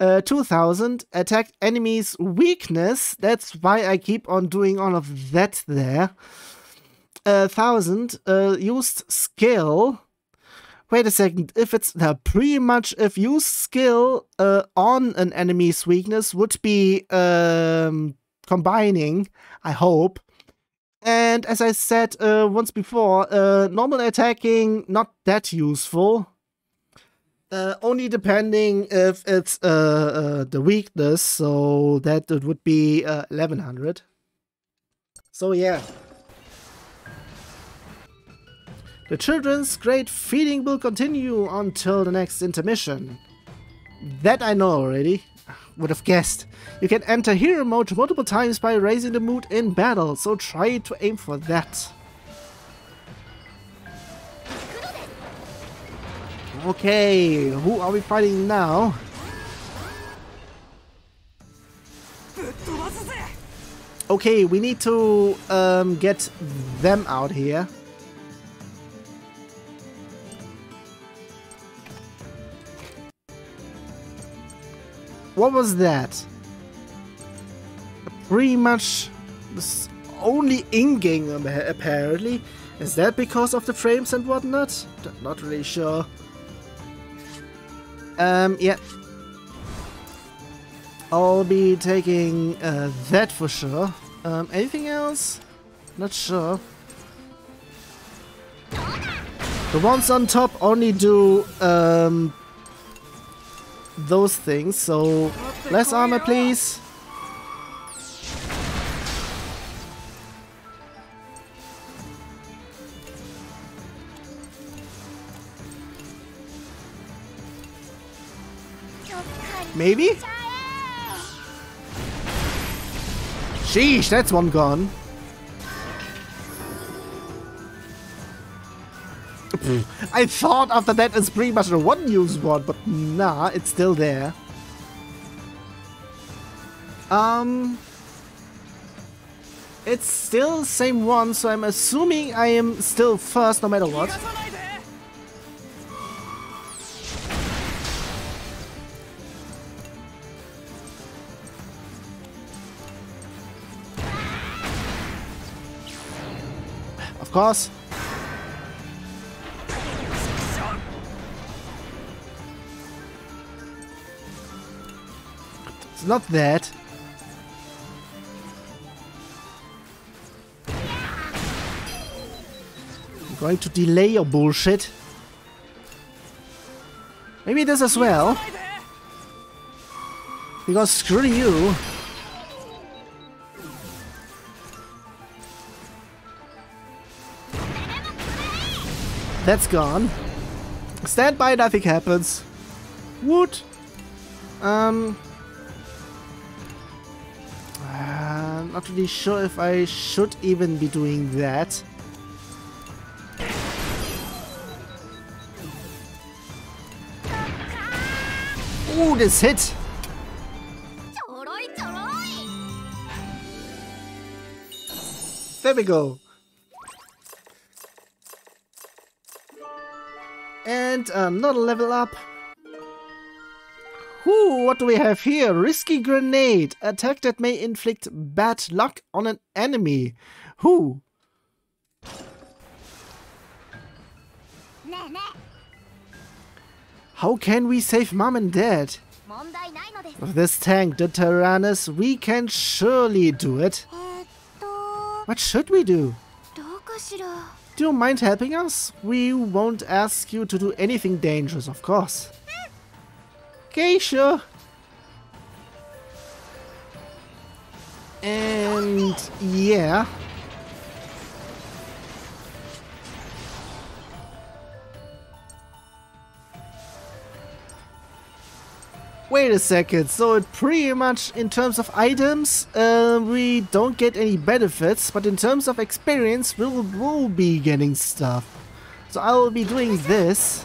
Speaker 1: uh, 2000, attacked enemies weakness, that's why I keep on doing all of that there. Uh, 1000, uh, used skill, wait a second, if it's uh, pretty much if use skill uh, on an enemy's weakness would be um, combining, I hope. And as I said uh, once before, uh, normal attacking not that useful. Uh, only depending if it's uh, the weakness, so that it would be 1100. So yeah. The children's great feeding will continue until the next intermission. That I know already would have guessed. You can enter hero mode multiple times by raising the mood in battle, so try to aim for that. Okay, who are we fighting now? Okay, we need to um, get them out here. What was that? Pretty much only in-game apparently. Is that because of the frames and whatnot? Not really sure. Um, yeah. I'll be taking uh, that for sure. Um, anything else? Not sure. The ones on top only do um, those things, so less armor please. Maybe? Sheesh, that's one gone. I thought after that it's pretty much a one-use wand, but nah, it's still there. Um, it's still same one, so I'm assuming I am still first no matter what. Of course, Not that. I'm going to delay your bullshit. Maybe this as well. Because screw you. That's gone. Stand by, nothing happens. Wood. Um. not really sure if I should even be doing that. Ooh, this hit! There we go. And um, another level up. Whoo, what do we have here? Risky grenade. Attack that may inflict bad luck on an enemy. Who? How can we save mom and dad? With this tank, the Taranis, we can surely do it. What should we do? Do you mind helping us? We won't ask you to do anything dangerous, of course. Okay, sure. And yeah. Wait a second, so it pretty much in terms of items, uh, we don't get any benefits, but in terms of experience, we'll, we'll be getting stuff. So I will be doing this.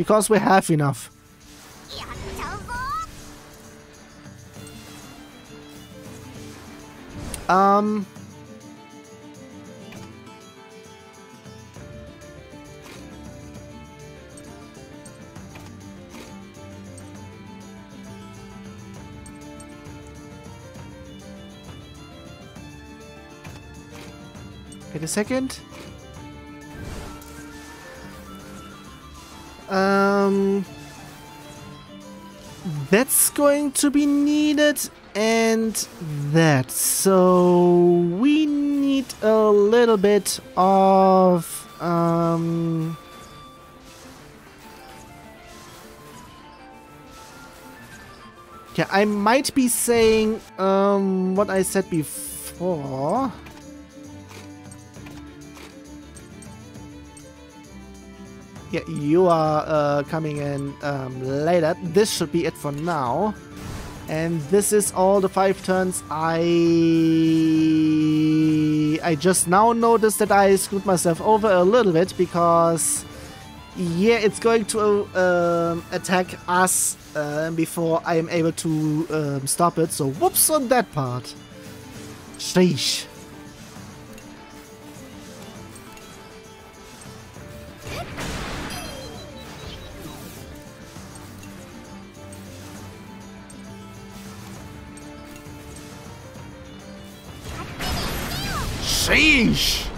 Speaker 1: Because we have enough. Um... Wait a second. Um, that's going to be needed and that. So we need a little bit of um Yeah, I might be saying um what I said before. Yeah, you are uh, coming in um, later. This should be it for now. And this is all the five turns. I I just now noticed that I screwed myself over a little bit because yeah, it's going to um, attack us uh, before I am able to um, stop it. So whoops on that part. Sheesh. Sheesh!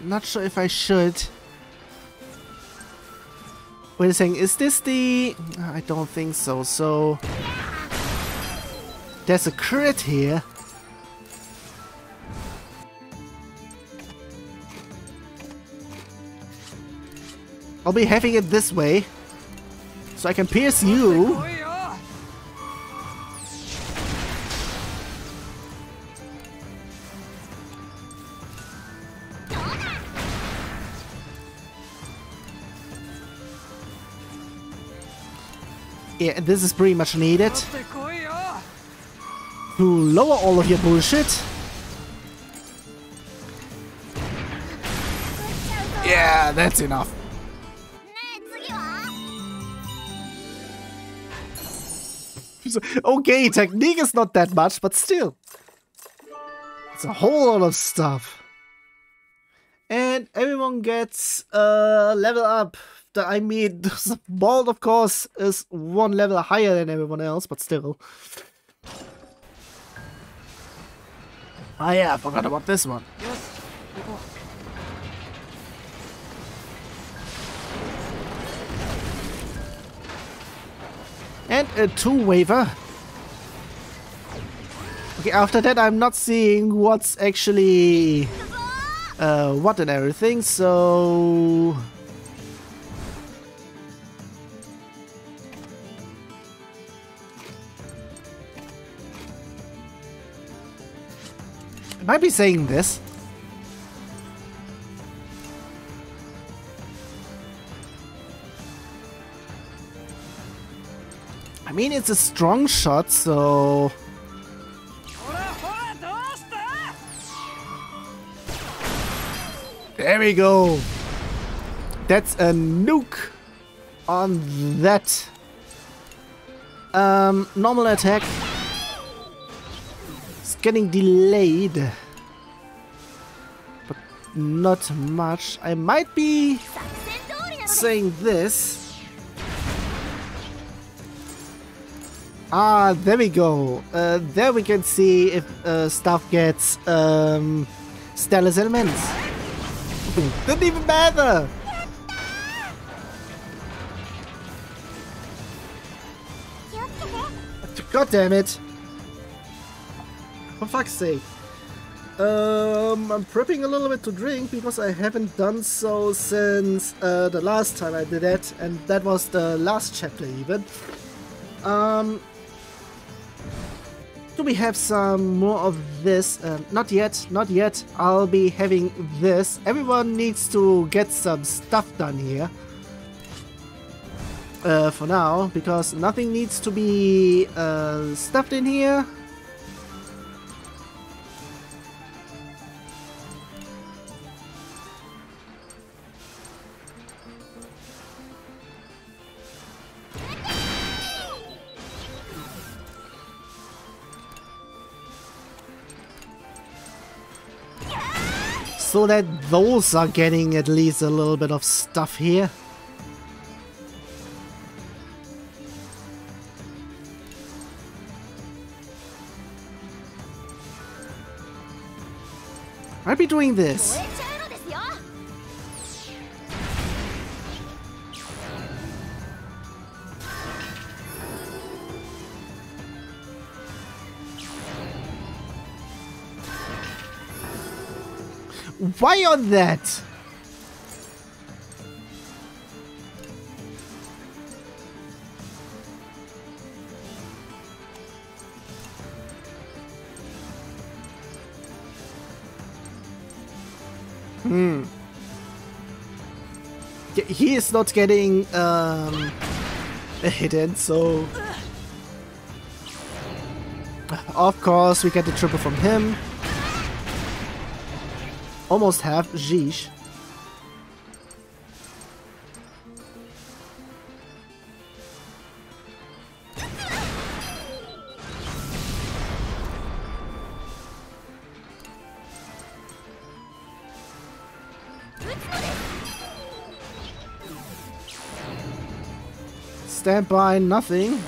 Speaker 1: Not sure if I should. Wait a second, is this the... I don't think so, so... There's a crit here. I'll be having it this way. So I can pierce you. Yeah, this is pretty much needed. To lower all of your bullshit. Yeah, that's enough. (laughs) okay, technique is not that much, but still. It's a whole lot of stuff. And everyone gets a level up. I mean, (laughs) the ball, of course, is one level higher than everyone else, but still. Ah yeah, I forgot about this one.
Speaker 4: よ
Speaker 1: And a two waiver. Okay, after that I'm not seeing what's actually uh, what and everything, so... I might be saying this. mean, it's a strong shot, so... There we go. That's a nuke on that. Um, normal attack. It's getting delayed. But not much. I might be saying this. Ah, there we go. Uh, there we can see if uh, stuff gets um, elements. (laughs) Didn't even matter. God damn it. For fuck's sake. Um, I'm prepping a little bit to drink because I haven't done so since uh, the last time I did that, and that was the last chapter even. Um, do we have some more of this? Um, not yet, not yet. I'll be having this. Everyone needs to get some stuff done here. Uh, for now, because nothing needs to be uh, stuffed in here. So that those are getting at least a little bit of stuff here. I'd be doing this. Why on that? Hmm. He is not getting um, hidden, so of course we get the triple from him. Almost half, Jeesh. Stand by, nothing.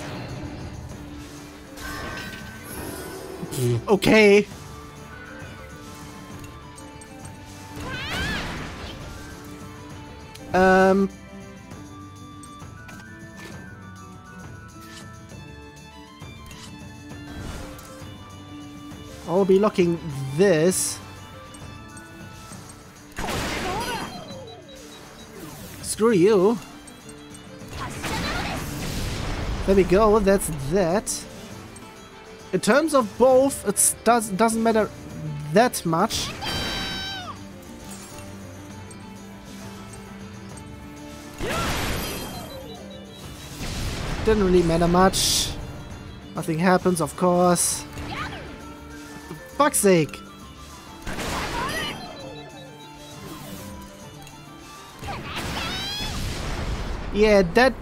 Speaker 1: Mm. Okay. Um, I'll be locking this. Screw you. There we go, that's that. In terms of both, it does, doesn't matter that much. Didn't really matter much. Nothing happens, of course. Fuck's sake. Yeah, that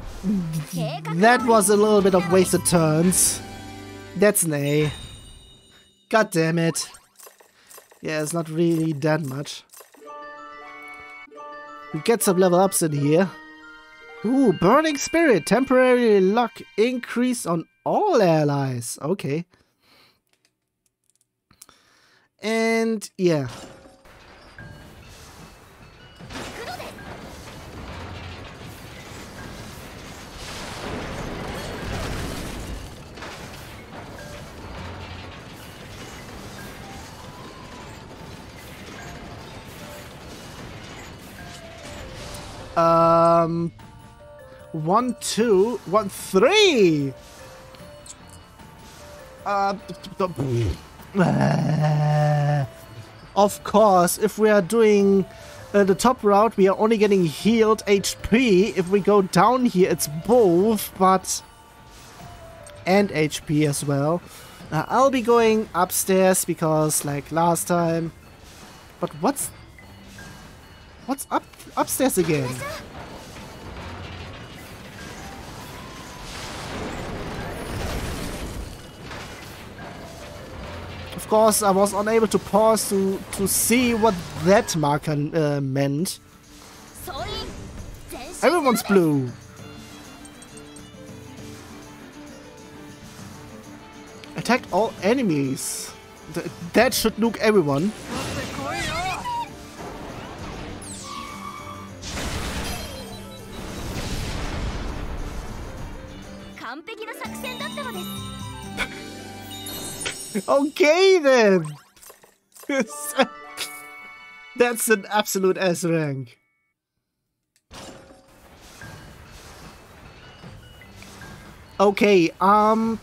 Speaker 1: that was a little bit of wasted turns. That's an A. God damn it. Yeah, it's not really that much. We get some level ups in here. Ooh, Burning Spirit. Temporary luck increase on all allies. Okay. And yeah. Um, one, two, one, three. Uh, of course, if we are doing uh, the top route, we are only getting healed HP. If we go down here, it's both, but and HP as well. Uh, I'll be going upstairs because, like last time. But what's what's up upstairs again? Of course, I was unable to pause to, to see what that marker uh, meant. Everyone's blue. Attacked all enemies. Th that should nuke everyone. Okay then. (laughs) That's an absolute S rank. Okay, um...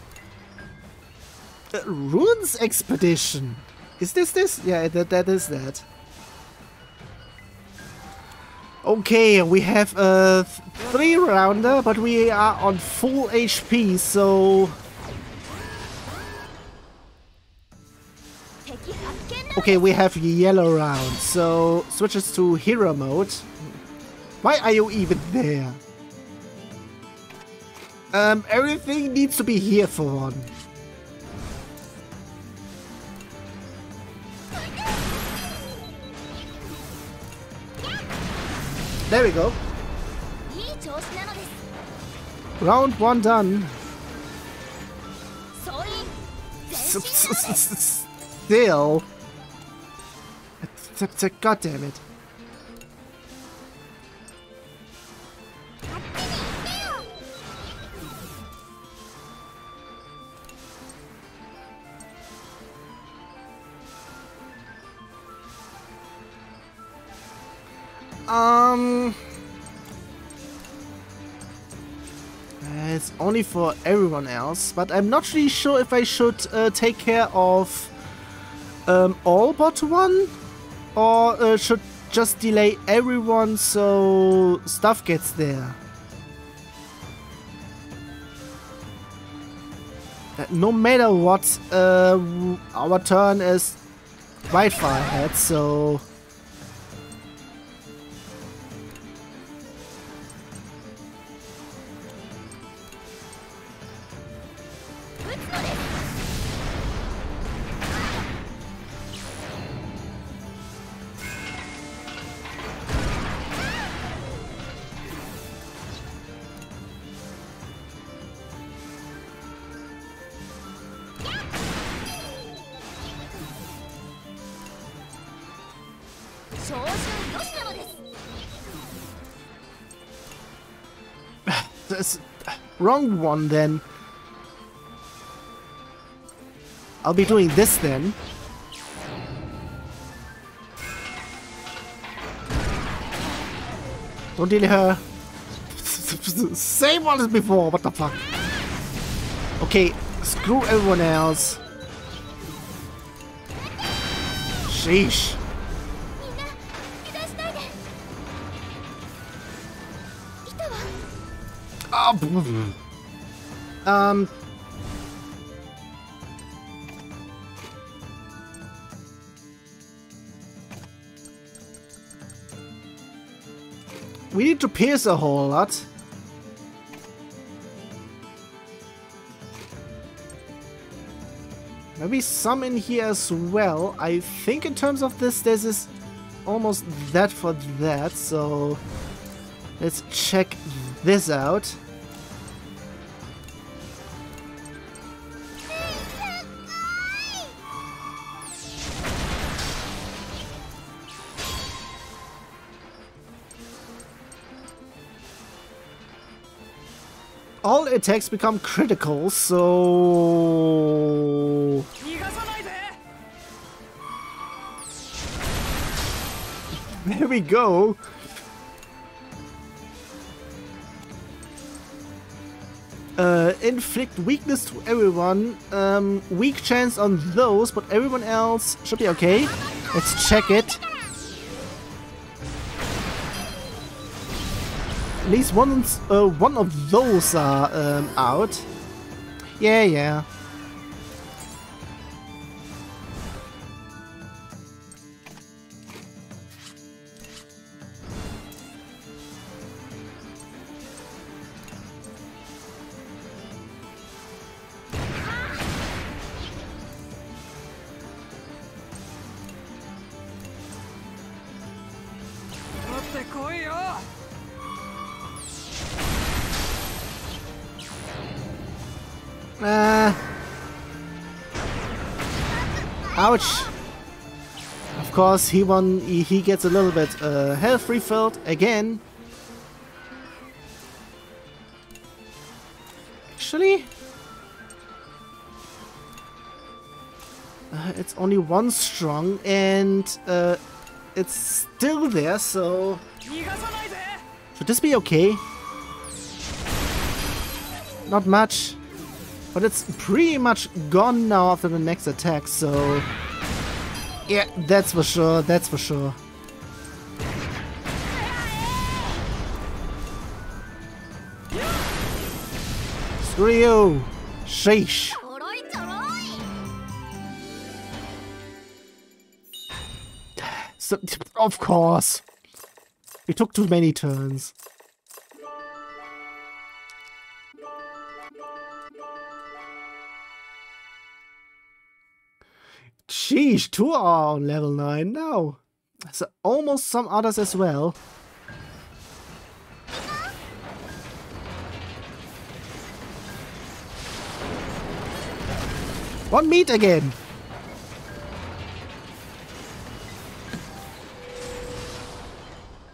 Speaker 1: Ruins Expedition. Is this this? Yeah, that, that is that. Okay, we have a three rounder, but we are on full HP, so Okay, we have yellow round, so switches to hero mode. Why are you even there? Um, everything needs to be here for one. There we go. Round one done. (laughs) Still. God damn it. Um... It's only for everyone else, but I'm not really sure if I should uh, take care of um, all but one or uh, should just delay everyone so stuff gets there. Uh, No matter what, uh, our turn is far ahead, so. Wrong one then. I'll be doing this then. Don't delay her. (laughs) Same one as before, what the fuck? Okay, screw everyone else. Sheesh. Blah. um. We need to pierce a whole lot. Maybe some in here as well. I think in terms of this, this is almost that for that, so let's check this out. attacks become critical, so... There we go! Uh, inflict weakness to everyone, um, weak chance on those, but everyone else should be okay. Let's check it. At least one, uh, one of those are um, out. Yeah, yeah. Ouch! Of course, he won. He gets a little bit uh, health refilled again. Actually, uh, it's only one strong, and uh, it's still there. So should this be okay? Not much. But it's pretty much gone now after the next attack, so... Yeah, that's for sure, that's for sure. Screw you! Sheesh! So, of course! It took too many turns. Sheesh, two are on level 9 now. So almost some others as well. One meat again!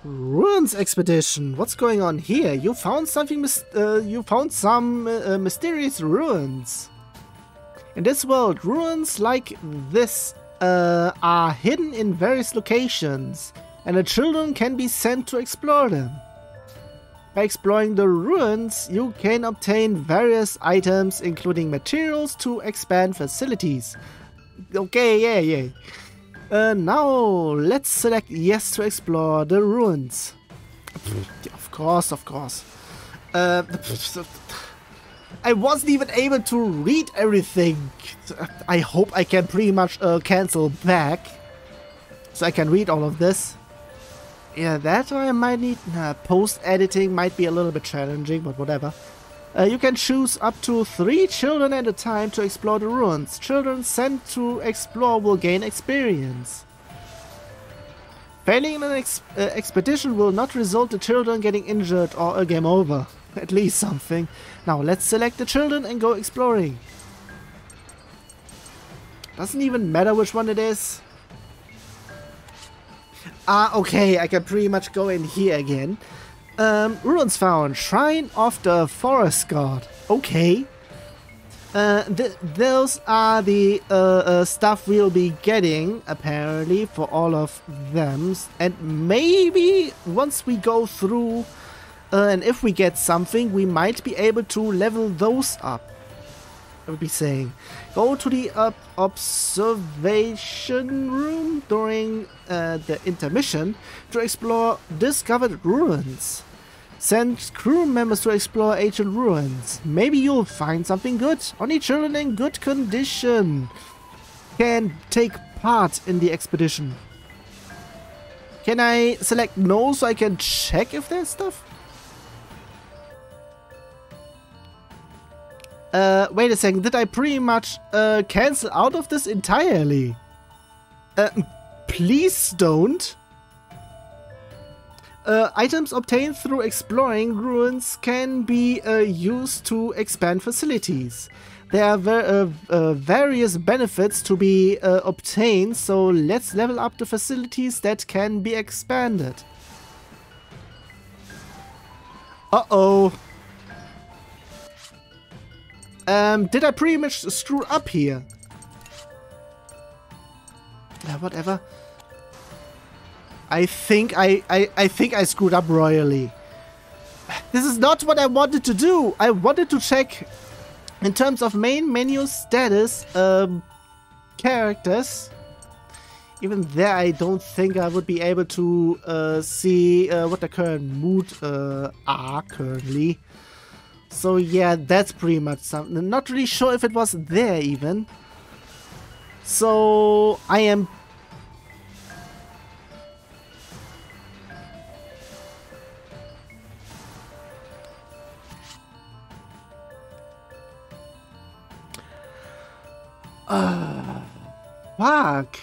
Speaker 1: Ruins expedition. What's going on here? You found something. Uh, you found some uh, mysterious ruins. In this world, ruins like this uh, are hidden in various locations, and the children can be sent to explore them. By exploring the ruins, you can obtain various items, including materials to expand facilities. Okay, yeah, yeah. Uh, now, let's select yes to explore the ruins. Of course, of course. Uh, I wasn't even able to read everything. I hope I can pretty much uh, cancel back. So I can read all of this. Yeah, that I might need. Nah, Post-editing might be a little bit challenging, but whatever. Uh, you can choose up to three children at a time to explore the ruins. Children sent to explore will gain experience. Failing an ex uh, expedition will not result in children getting injured or a game over. (laughs) At least something. Now let's select the children and go exploring. Doesn't even matter which one it is. Ah, okay, I can pretty much go in here again. Um, ruins found. Shrine of the Forest God. Okay. Uh, th those are the uh, uh, stuff we'll be getting, apparently, for all of them. And maybe once we go through, uh, and if we get something, we might be able to level those up. I would be saying. Go to the uh, observation room during uh, the intermission to explore discovered ruins. Send crew members to explore ancient ruins. Maybe you'll find something good. Only children in good condition can take part in the expedition. Can I select no so I can check if there's stuff? Uh, wait a second. Did I pretty much uh, cancel out of this entirely? Uh, please don't. Uh, items obtained through exploring ruins can be uh, used to expand facilities. There are ver uh, uh various benefits to be uh, obtained, so let's level up the facilities that can be expanded. Uh-oh. Um, did I pretty much screw up here? Uh, whatever. I think I, I, I think I screwed up royally. This is not what I wanted to do. I wanted to check in terms of main menu status, um, characters. Even there, I don't think I would be able to uh, see uh, what the current mood uh, are currently. So yeah, that's pretty much something. Not really sure if it was there even. So I am Uh, fuck.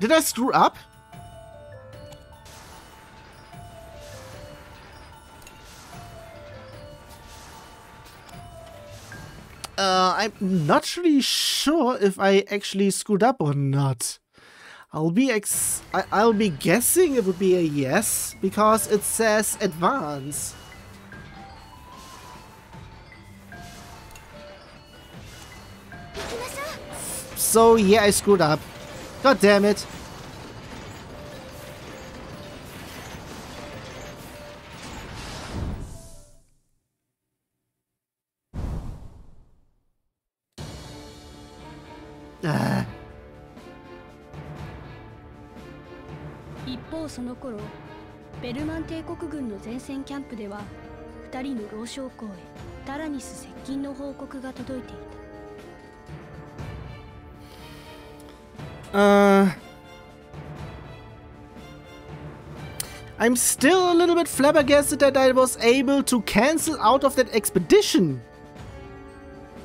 Speaker 1: Did I screw up? Uh, I'm not really sure if I actually screwed up or not. I'll be ex I will be guessing it would be a yes because it says advance. So yeah, I screwed up. God damn it. Ah.
Speaker 2: 一方その頃ベルマン帝国軍の前線キャンプでは2人の老将校へタラニス接近の報告が届いていた
Speaker 1: Uh, I'm still a little bit flabbergasted that I was able to cancel out of that expedition.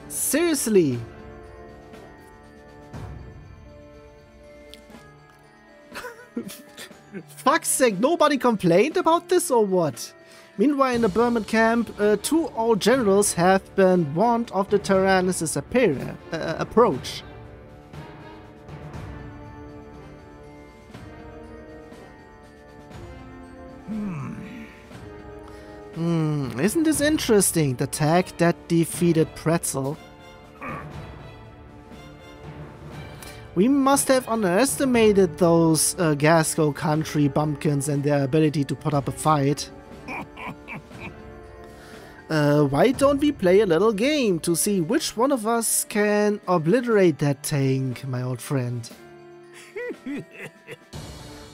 Speaker 1: Seriously. Fuck's sake, nobody complained about this or what? Meanwhile, in the Berman camp, uh, two old generals have been warned of the Taranis' superior uh, approach. Hmm, isn't this interesting? The tag that defeated Pretzel. We must have underestimated those uh, Gasco country bumpkins and their ability to put up a fight. (laughs) Uh, why don't we play a little game to see which one of us can obliterate that tank, my old friend? (laughs)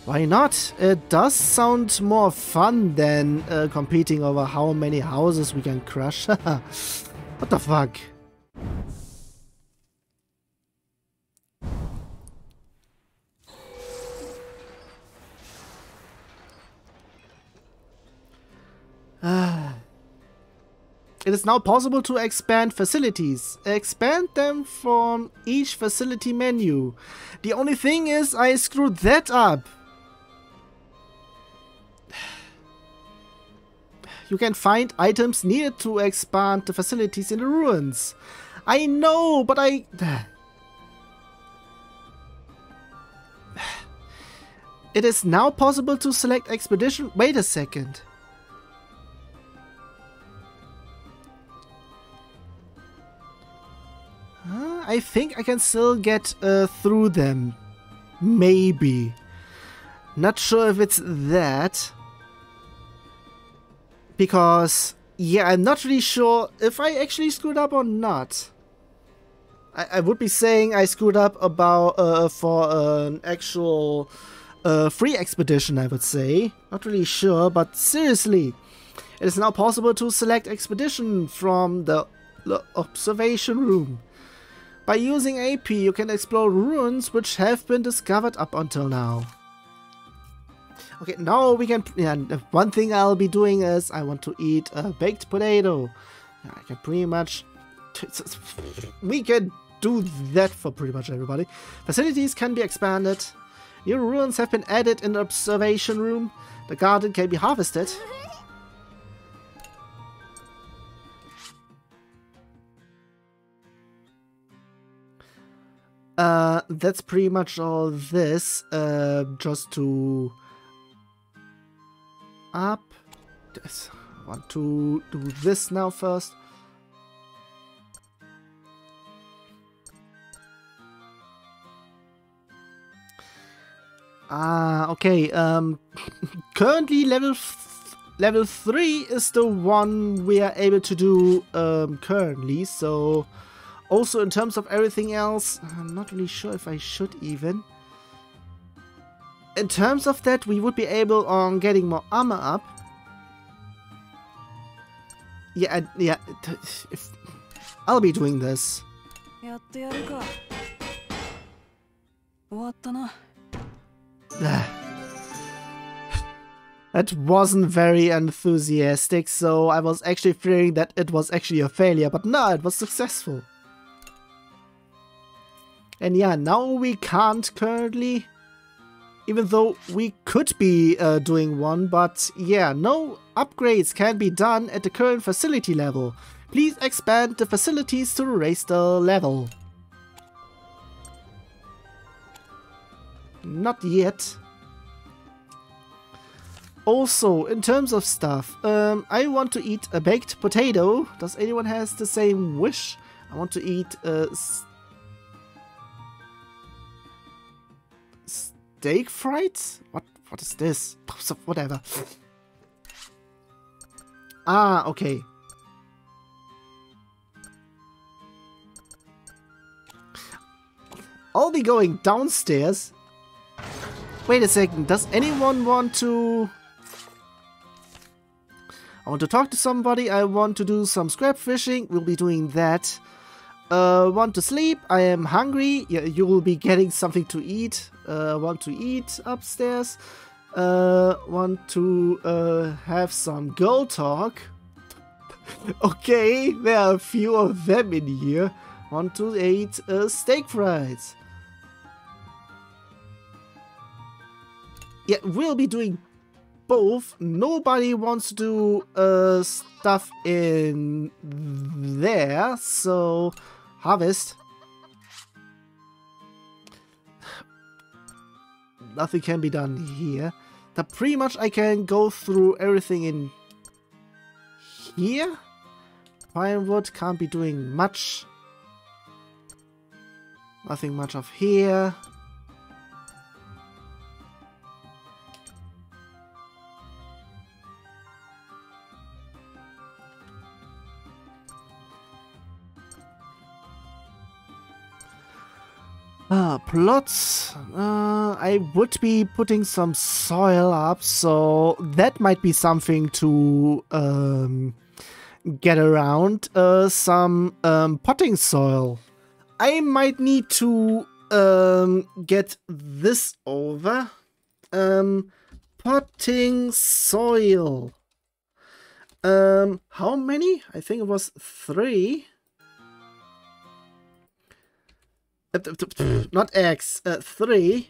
Speaker 1: Why not? It does sound more fun than uh, competing over how many houses we can crush. (laughs) what the fuck? Ah. It is now possible to expand facilities. Expand them from each facility menu. The only thing is I screwed that up. (sighs) You can find items needed to expand the facilities in the ruins. I know, but I... (sighs) (sighs) It is now possible to select expedition... Wait a second. Uh, I think I can still get uh, through them. Maybe. Not sure if it's that because, yeah, I'm not really sure if I actually screwed up or not. I, I would be saying I screwed up about uh, for an actual uh, free expedition, I would say. Not really sure, but seriously. It is now possible to select expedition from the, the observation room. By using AP, you can explore ruins which have been discovered up until now. Okay, now we can... Yeah, one thing I'll be doing is I want to eat a baked potato. I can pretty much... We can do that for pretty much everybody. Facilities can be expanded. New ruins have been added in the observation room. The garden can be harvested. (laughs) Uh, that's pretty much all this. Uh, just to up. This. I want to do this now first. Ah, okay. Um, (laughs) currently level level three is the one we are able to do um, currently. So also in terms of everything else, I'm not really sure if I should even. In terms of that, we would be able on getting more armor up. Yeah, yeah. (laughs) If I'll be doing this. (sighs) that wasn't very enthusiastic, so I was actually fearing that it was actually a failure, but no, it was successful. And yeah, now we can't currently, even though we could be uh, doing one, but yeah, no upgrades can be done at the current facility level. Please expand the facilities to raise the level. Not yet. Also, in terms of stuff, um, I want to eat a baked potato. Does anyone has the same wish? I want to eat a steak fried? What? What is this? (laughs) Whatever. Ah, okay. I'll be going downstairs Wait a second, does anyone want to... I want to talk to somebody, I want to do some scrap fishing, we'll be doing that. Uh, want to sleep, I am hungry, yeah, you will be getting something to eat. Uh, want to eat upstairs. Uh, want to uh, have some girl talk. (laughs) okay, there are a few of them in here. Want to eat uh, steak fries. Yeah, we'll be doing both. Nobody wants to do uh, stuff in there, so harvest. Nothing can be done here. That pretty much I can go through everything in here. Pinewood can't be doing much. Nothing much of here. Ah, plots. Uh, I would be putting some soil up, so that might be something to um, get around. Uh, some um, potting soil. I might need to um, get this over. Um, potting soil. Um, how many? I think it was three. Not X, uh, 3.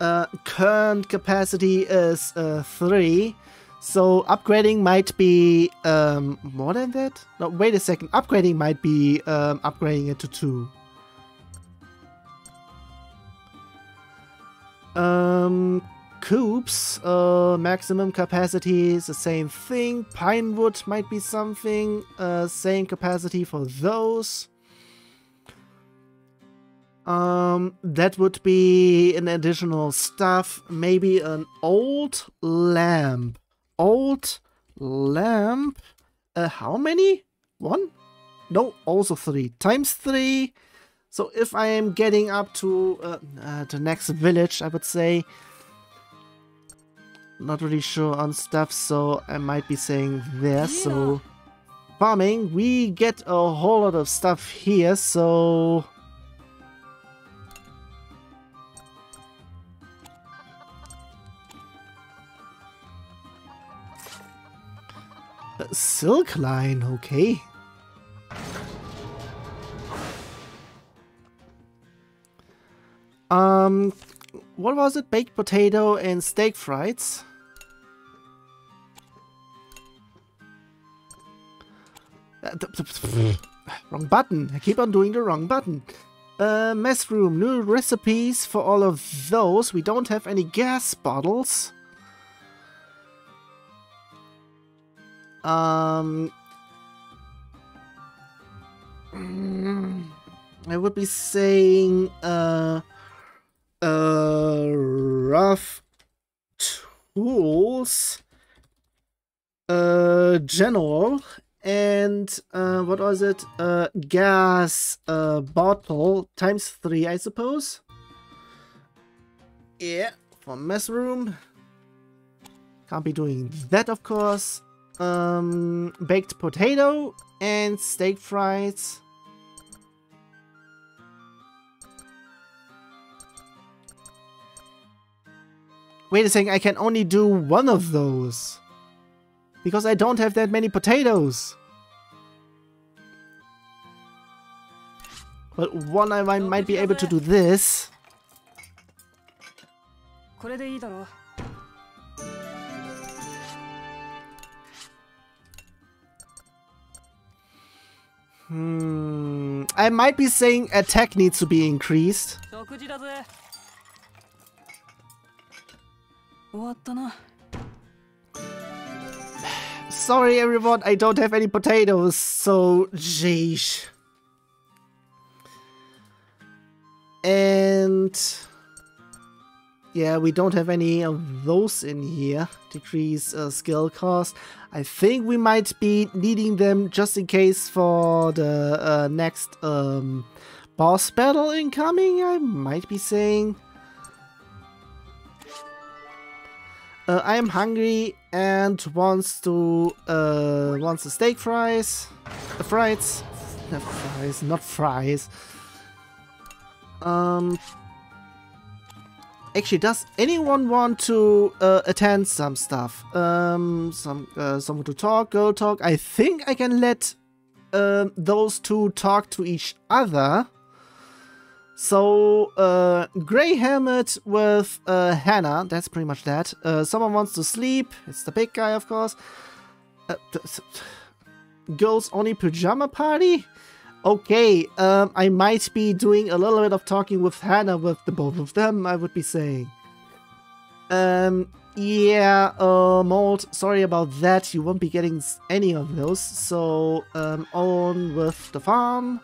Speaker 1: Uh, current capacity is uh, 3. So upgrading might be um, more than that? No, wait a second. Upgrading might be um, upgrading it to 2. Um, coops, uh, maximum capacity is the same thing. Pinewood might be something, uh, same capacity for those. Um, that would be an additional stuff. Maybe an old lamp. Old lamp. Uh, how many? One? No, also three. Times three. So if I am getting up to uh, uh, the next village, I would say, not really sure on stuff, so I might be saying there. So farming, we get a whole lot of stuff here, so Silk line, okay. Um, what was it? Baked potato and steak fries. Uh, (sighs) wrong button. I keep on doing the wrong button. Uh, mess room. New recipes for all of those. We don't have any gas bottles. Um, I would be saying uh, uh, rough tools, uh, general, and uh, what was it? Uh, gas uh, bottle times three, I suppose. Yeah, for mess room. Can't be doing that, of course um, baked potato and steak fries. Wait a second, I can only do one of those. Because I don't have that many potatoes. But one I might be able to do this. Hmm. I might be saying attack needs to be increased. Sorry everyone, I don't have any potatoes, so jeez. And yeah, we don't have any of those in here. Decrease uh, skill cost. I think we might be needing them just in case for the uh, next um, boss battle incoming, I might be saying. Uh, I am hungry and wants to uh, wants the steak fries, the fries, the fries, not fries. Um, Actually, does anyone want to uh, attend some stuff? Um, some uh, someone to talk, girl talk. I think I can let uh, those two talk to each other. So, uh, Grey Helmet with uh, Hanna, that's pretty much that. Uh, someone wants to sleep, it's the big guy, of course. Uh, girls only pajama party? Okay, um, I might be doing a little bit of talking with Hanna with the both of them, I would be saying. Um, yeah, uh, Malt, sorry about that, you won't be getting any of those, so, um, on with the farm.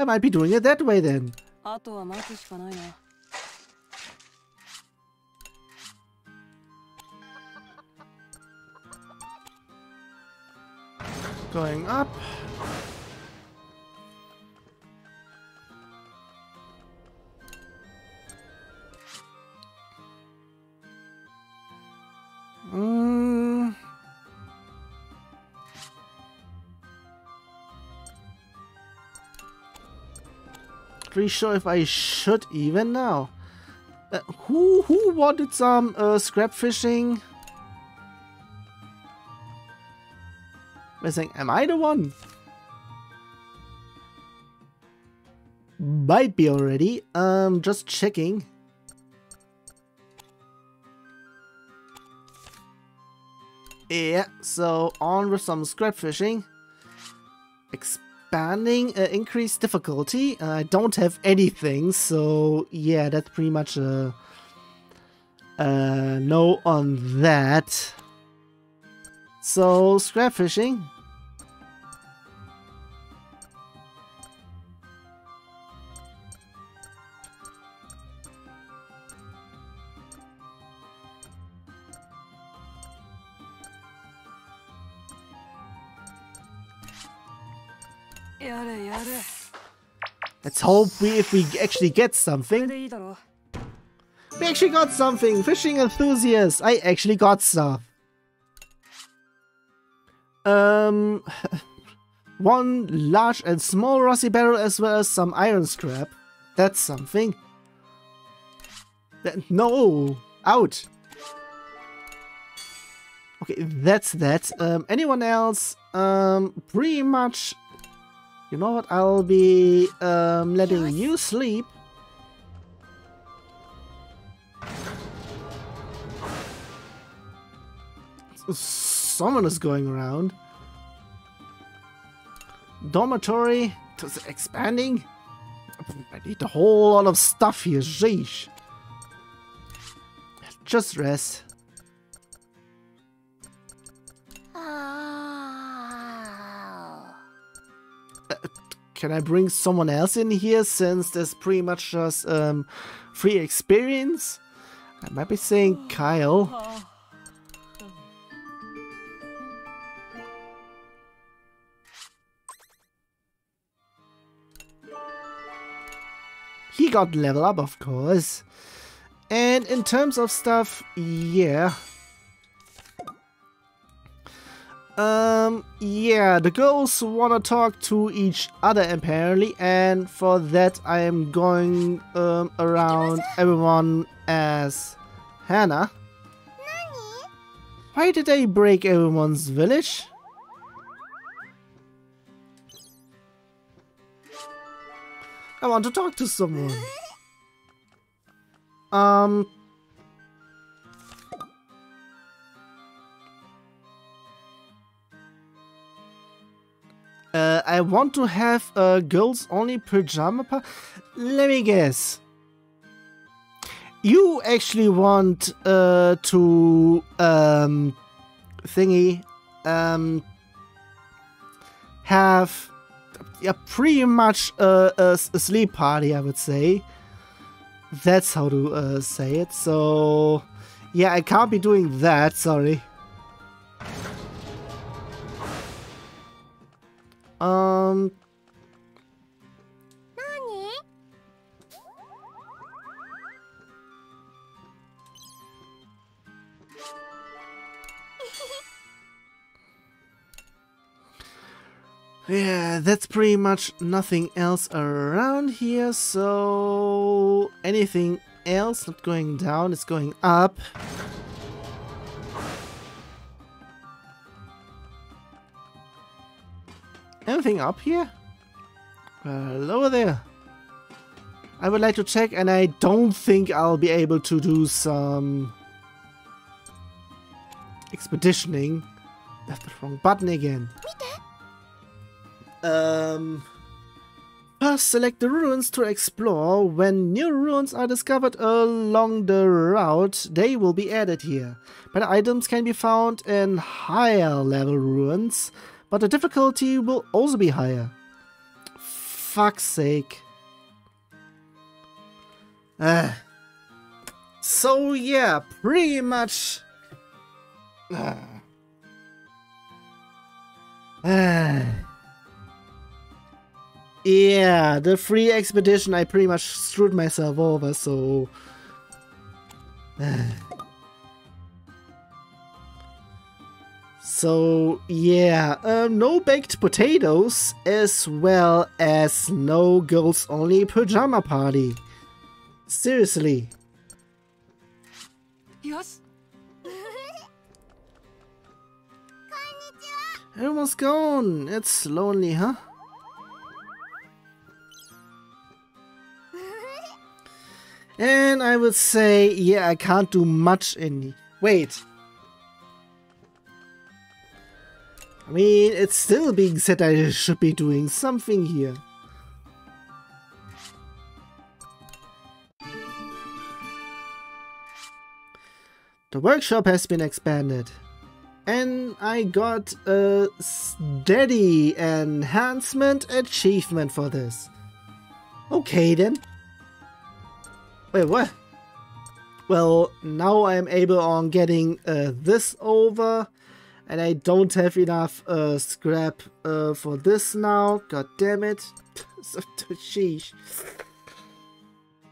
Speaker 1: I might be doing it that way then. Going up. Mm. Pretty sure if I should even now. Uh, who who wanted some uh, scrap fishing? I'm saying, am I the one? Might be already. Um, just checking. Yeah, so on with some scrap fishing. Exp expanding uh, increased difficulty. Uh, I don't have anything, so yeah, that's pretty much a, a no on that. So, scrap fishing. Let's hope we, if we actually get something. We actually got something! Fishing enthusiast! I actually got stuff! Um... (laughs) one large and small rusty barrel as well as some iron scrap. That's something. That, no! Out! Okay, that's that. Um, anyone else? Um, pretty much you know what? I'll be um letting you sleep. Someone is going around. Dormitory is expanding. I need a whole lot of stuff here. Sheesh. Just rest.
Speaker 3: Ah.
Speaker 1: Can I bring someone else in here since there's pretty much just um, free experience? I might be saying Kyle. He got level up, of course. And in terms of stuff, yeah. Um, yeah, the girls wanna talk to each other apparently, and for that I am going um, around everyone as Hanna. Why did they break everyone's village? I want to talk to someone. (laughs) Um. Uh, I want to have a girls only pajama party. Let me guess. You actually want uh, to um, thingy um, have yeah, pretty much a, a, a sleep party, I would say. That's how to uh, say it. So, yeah, I can't be doing that. Sorry. Um. Yeah, that's pretty much nothing else around here, so anything else not going down is going up. Anything up here? Well, over there. I would like to check and I don't think I'll be able to do some expeditioning. That's the wrong button again. Um, first select the ruins to explore. When new ruins are discovered along the route, they will be added here. Better items can be found in higher level ruins, but the difficulty will also be higher. Fuck's sake. Uh, so yeah, pretty much... Uh, uh, (sighs) yeah, the free expedition, I pretty much screwed myself over, so... so, yeah, um, no baked potatoes, as well as no girls only pajama party. Seriously.
Speaker 4: よし
Speaker 1: Everyone's (laughs) gone. It's lonely, huh? (laughs) And I would say, yeah, I can't do much in... Wait. I mean, it's still being said I should be doing something here. The workshop has been expanded. And I got a steady enhancement achievement for this. Okay then. Wait, what? Well, now I'm able on getting uh, this over. And I don't have enough uh, scrap uh, for this now. God damn it. (laughs) Sheesh.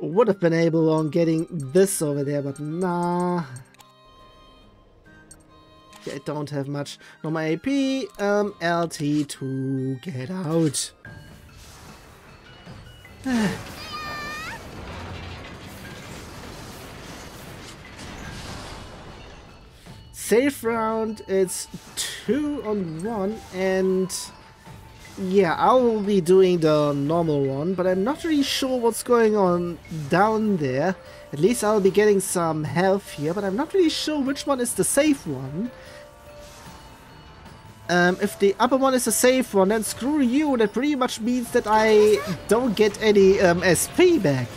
Speaker 1: Would have been able on getting this over there, but nah. Yeah, I don't have much. No, my AP, um, LT to get out. (sighs) (sighs) (sighs) Safe round, it's two on one, and yeah, I will be doing the normal one, but I'm not really sure what's going on down there. At least I'll be getting some health here, but I'm not really sure which one is the safe one. Um, if the upper one is a safe one, then screw you, that pretty much means that I don't get any um, SP back.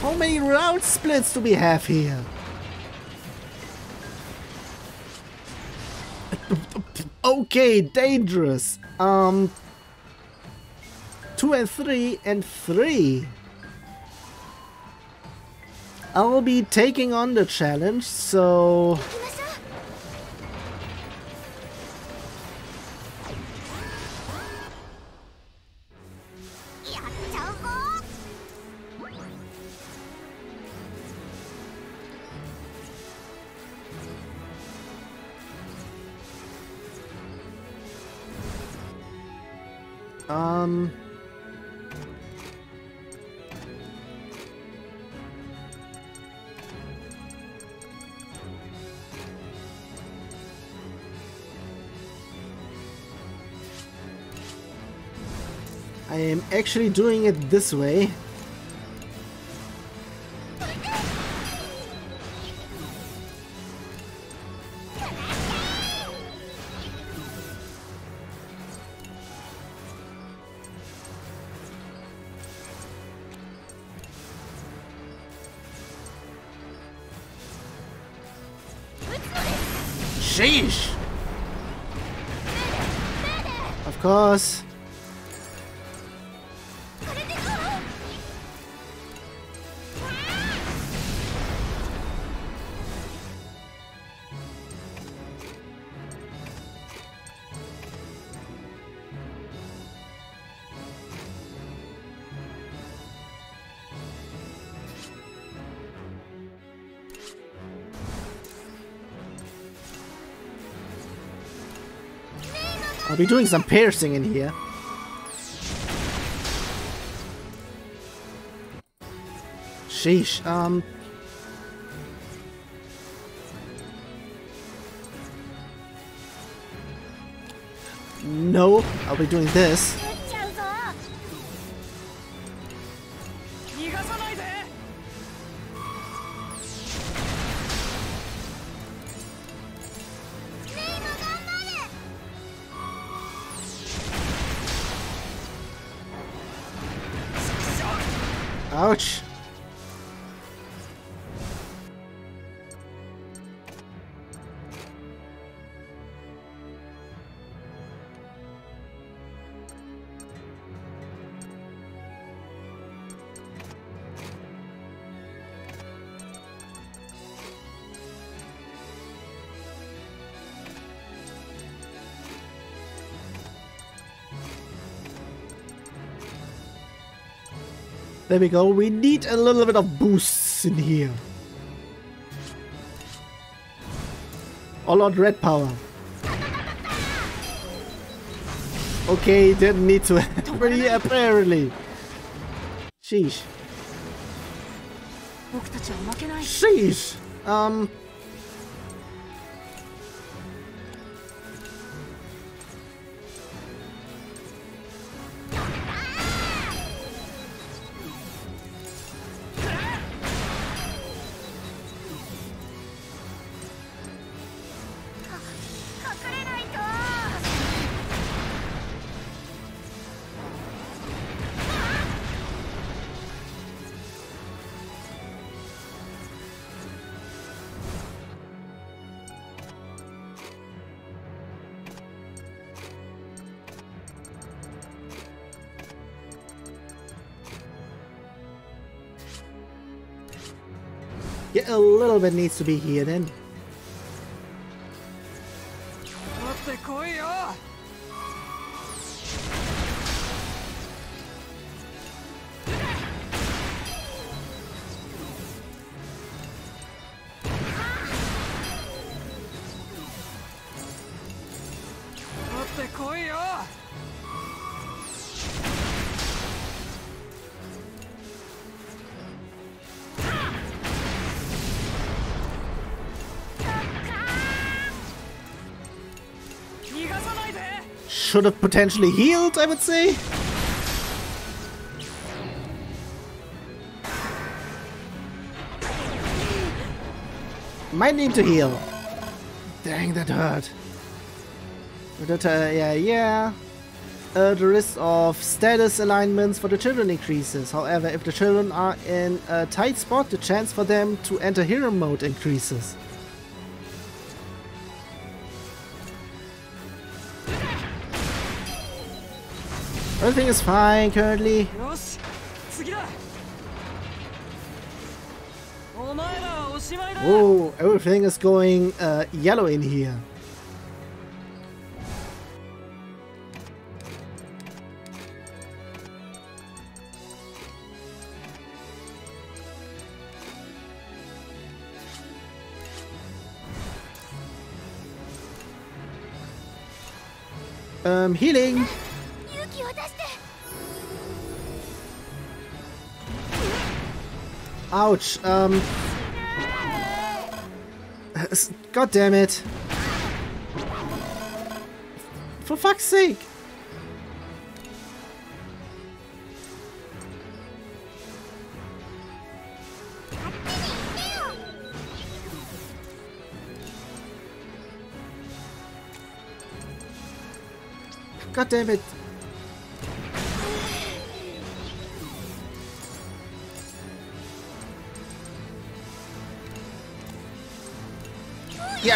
Speaker 1: How many round splits do we have here? Okay, dangerous. Um, two and three and three. I'll be taking on the challenge, so... Um... I am actually doing it this way. I'll be doing some piercing in here. Sheesh, um... No, I'll be doing this. There we go. We need a little bit of boosts in here. All out red power. Okay, didn't need to (laughs) apparently. Sheesh. Sheesh! Um a little bit needs to be here should have potentially healed, I would say. Might need to heal. Dang, that hurt. That, uh, yeah, yeah. Uh, the risk of status alignments for the children increases. However, if the children are in a tight spot, the chance for them to enter hero mode increases. Everything is fine currently. Oh, everything is going uh, yellow in here. Um, healing! Ouch. Um. God damn it. For fuck's sake. God damn it.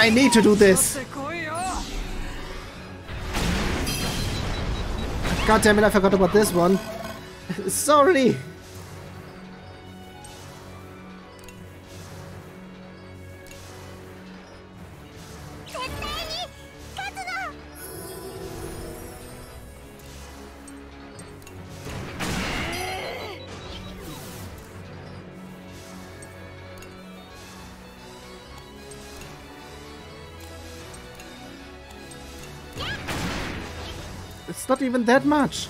Speaker 1: I need to do this! God damn it, I forgot about this one. (laughs) Sorry! Not even that much.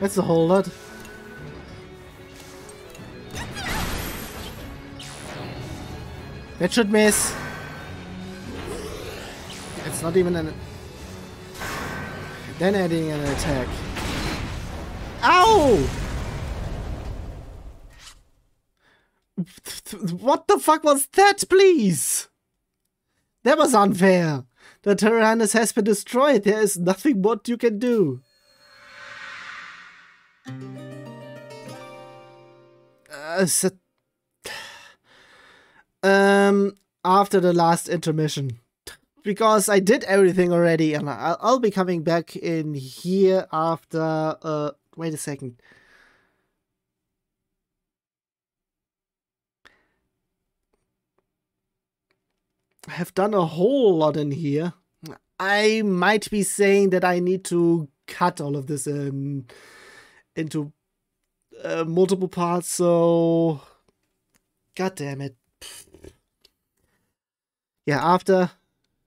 Speaker 1: That's a whole lot. That should miss. It's not even an... Then adding an attack. Ow! What the fuck was that, please? That was unfair. The Taranis has been destroyed. There is nothing more you can do. Uh, so um after the last intermission. Because I did everything already and I'll, I'll be coming back in here after uh wait a second. I have done a whole lot in here. I might be saying that I need to cut all of this in into uh, multiple parts so god damn it yeah, after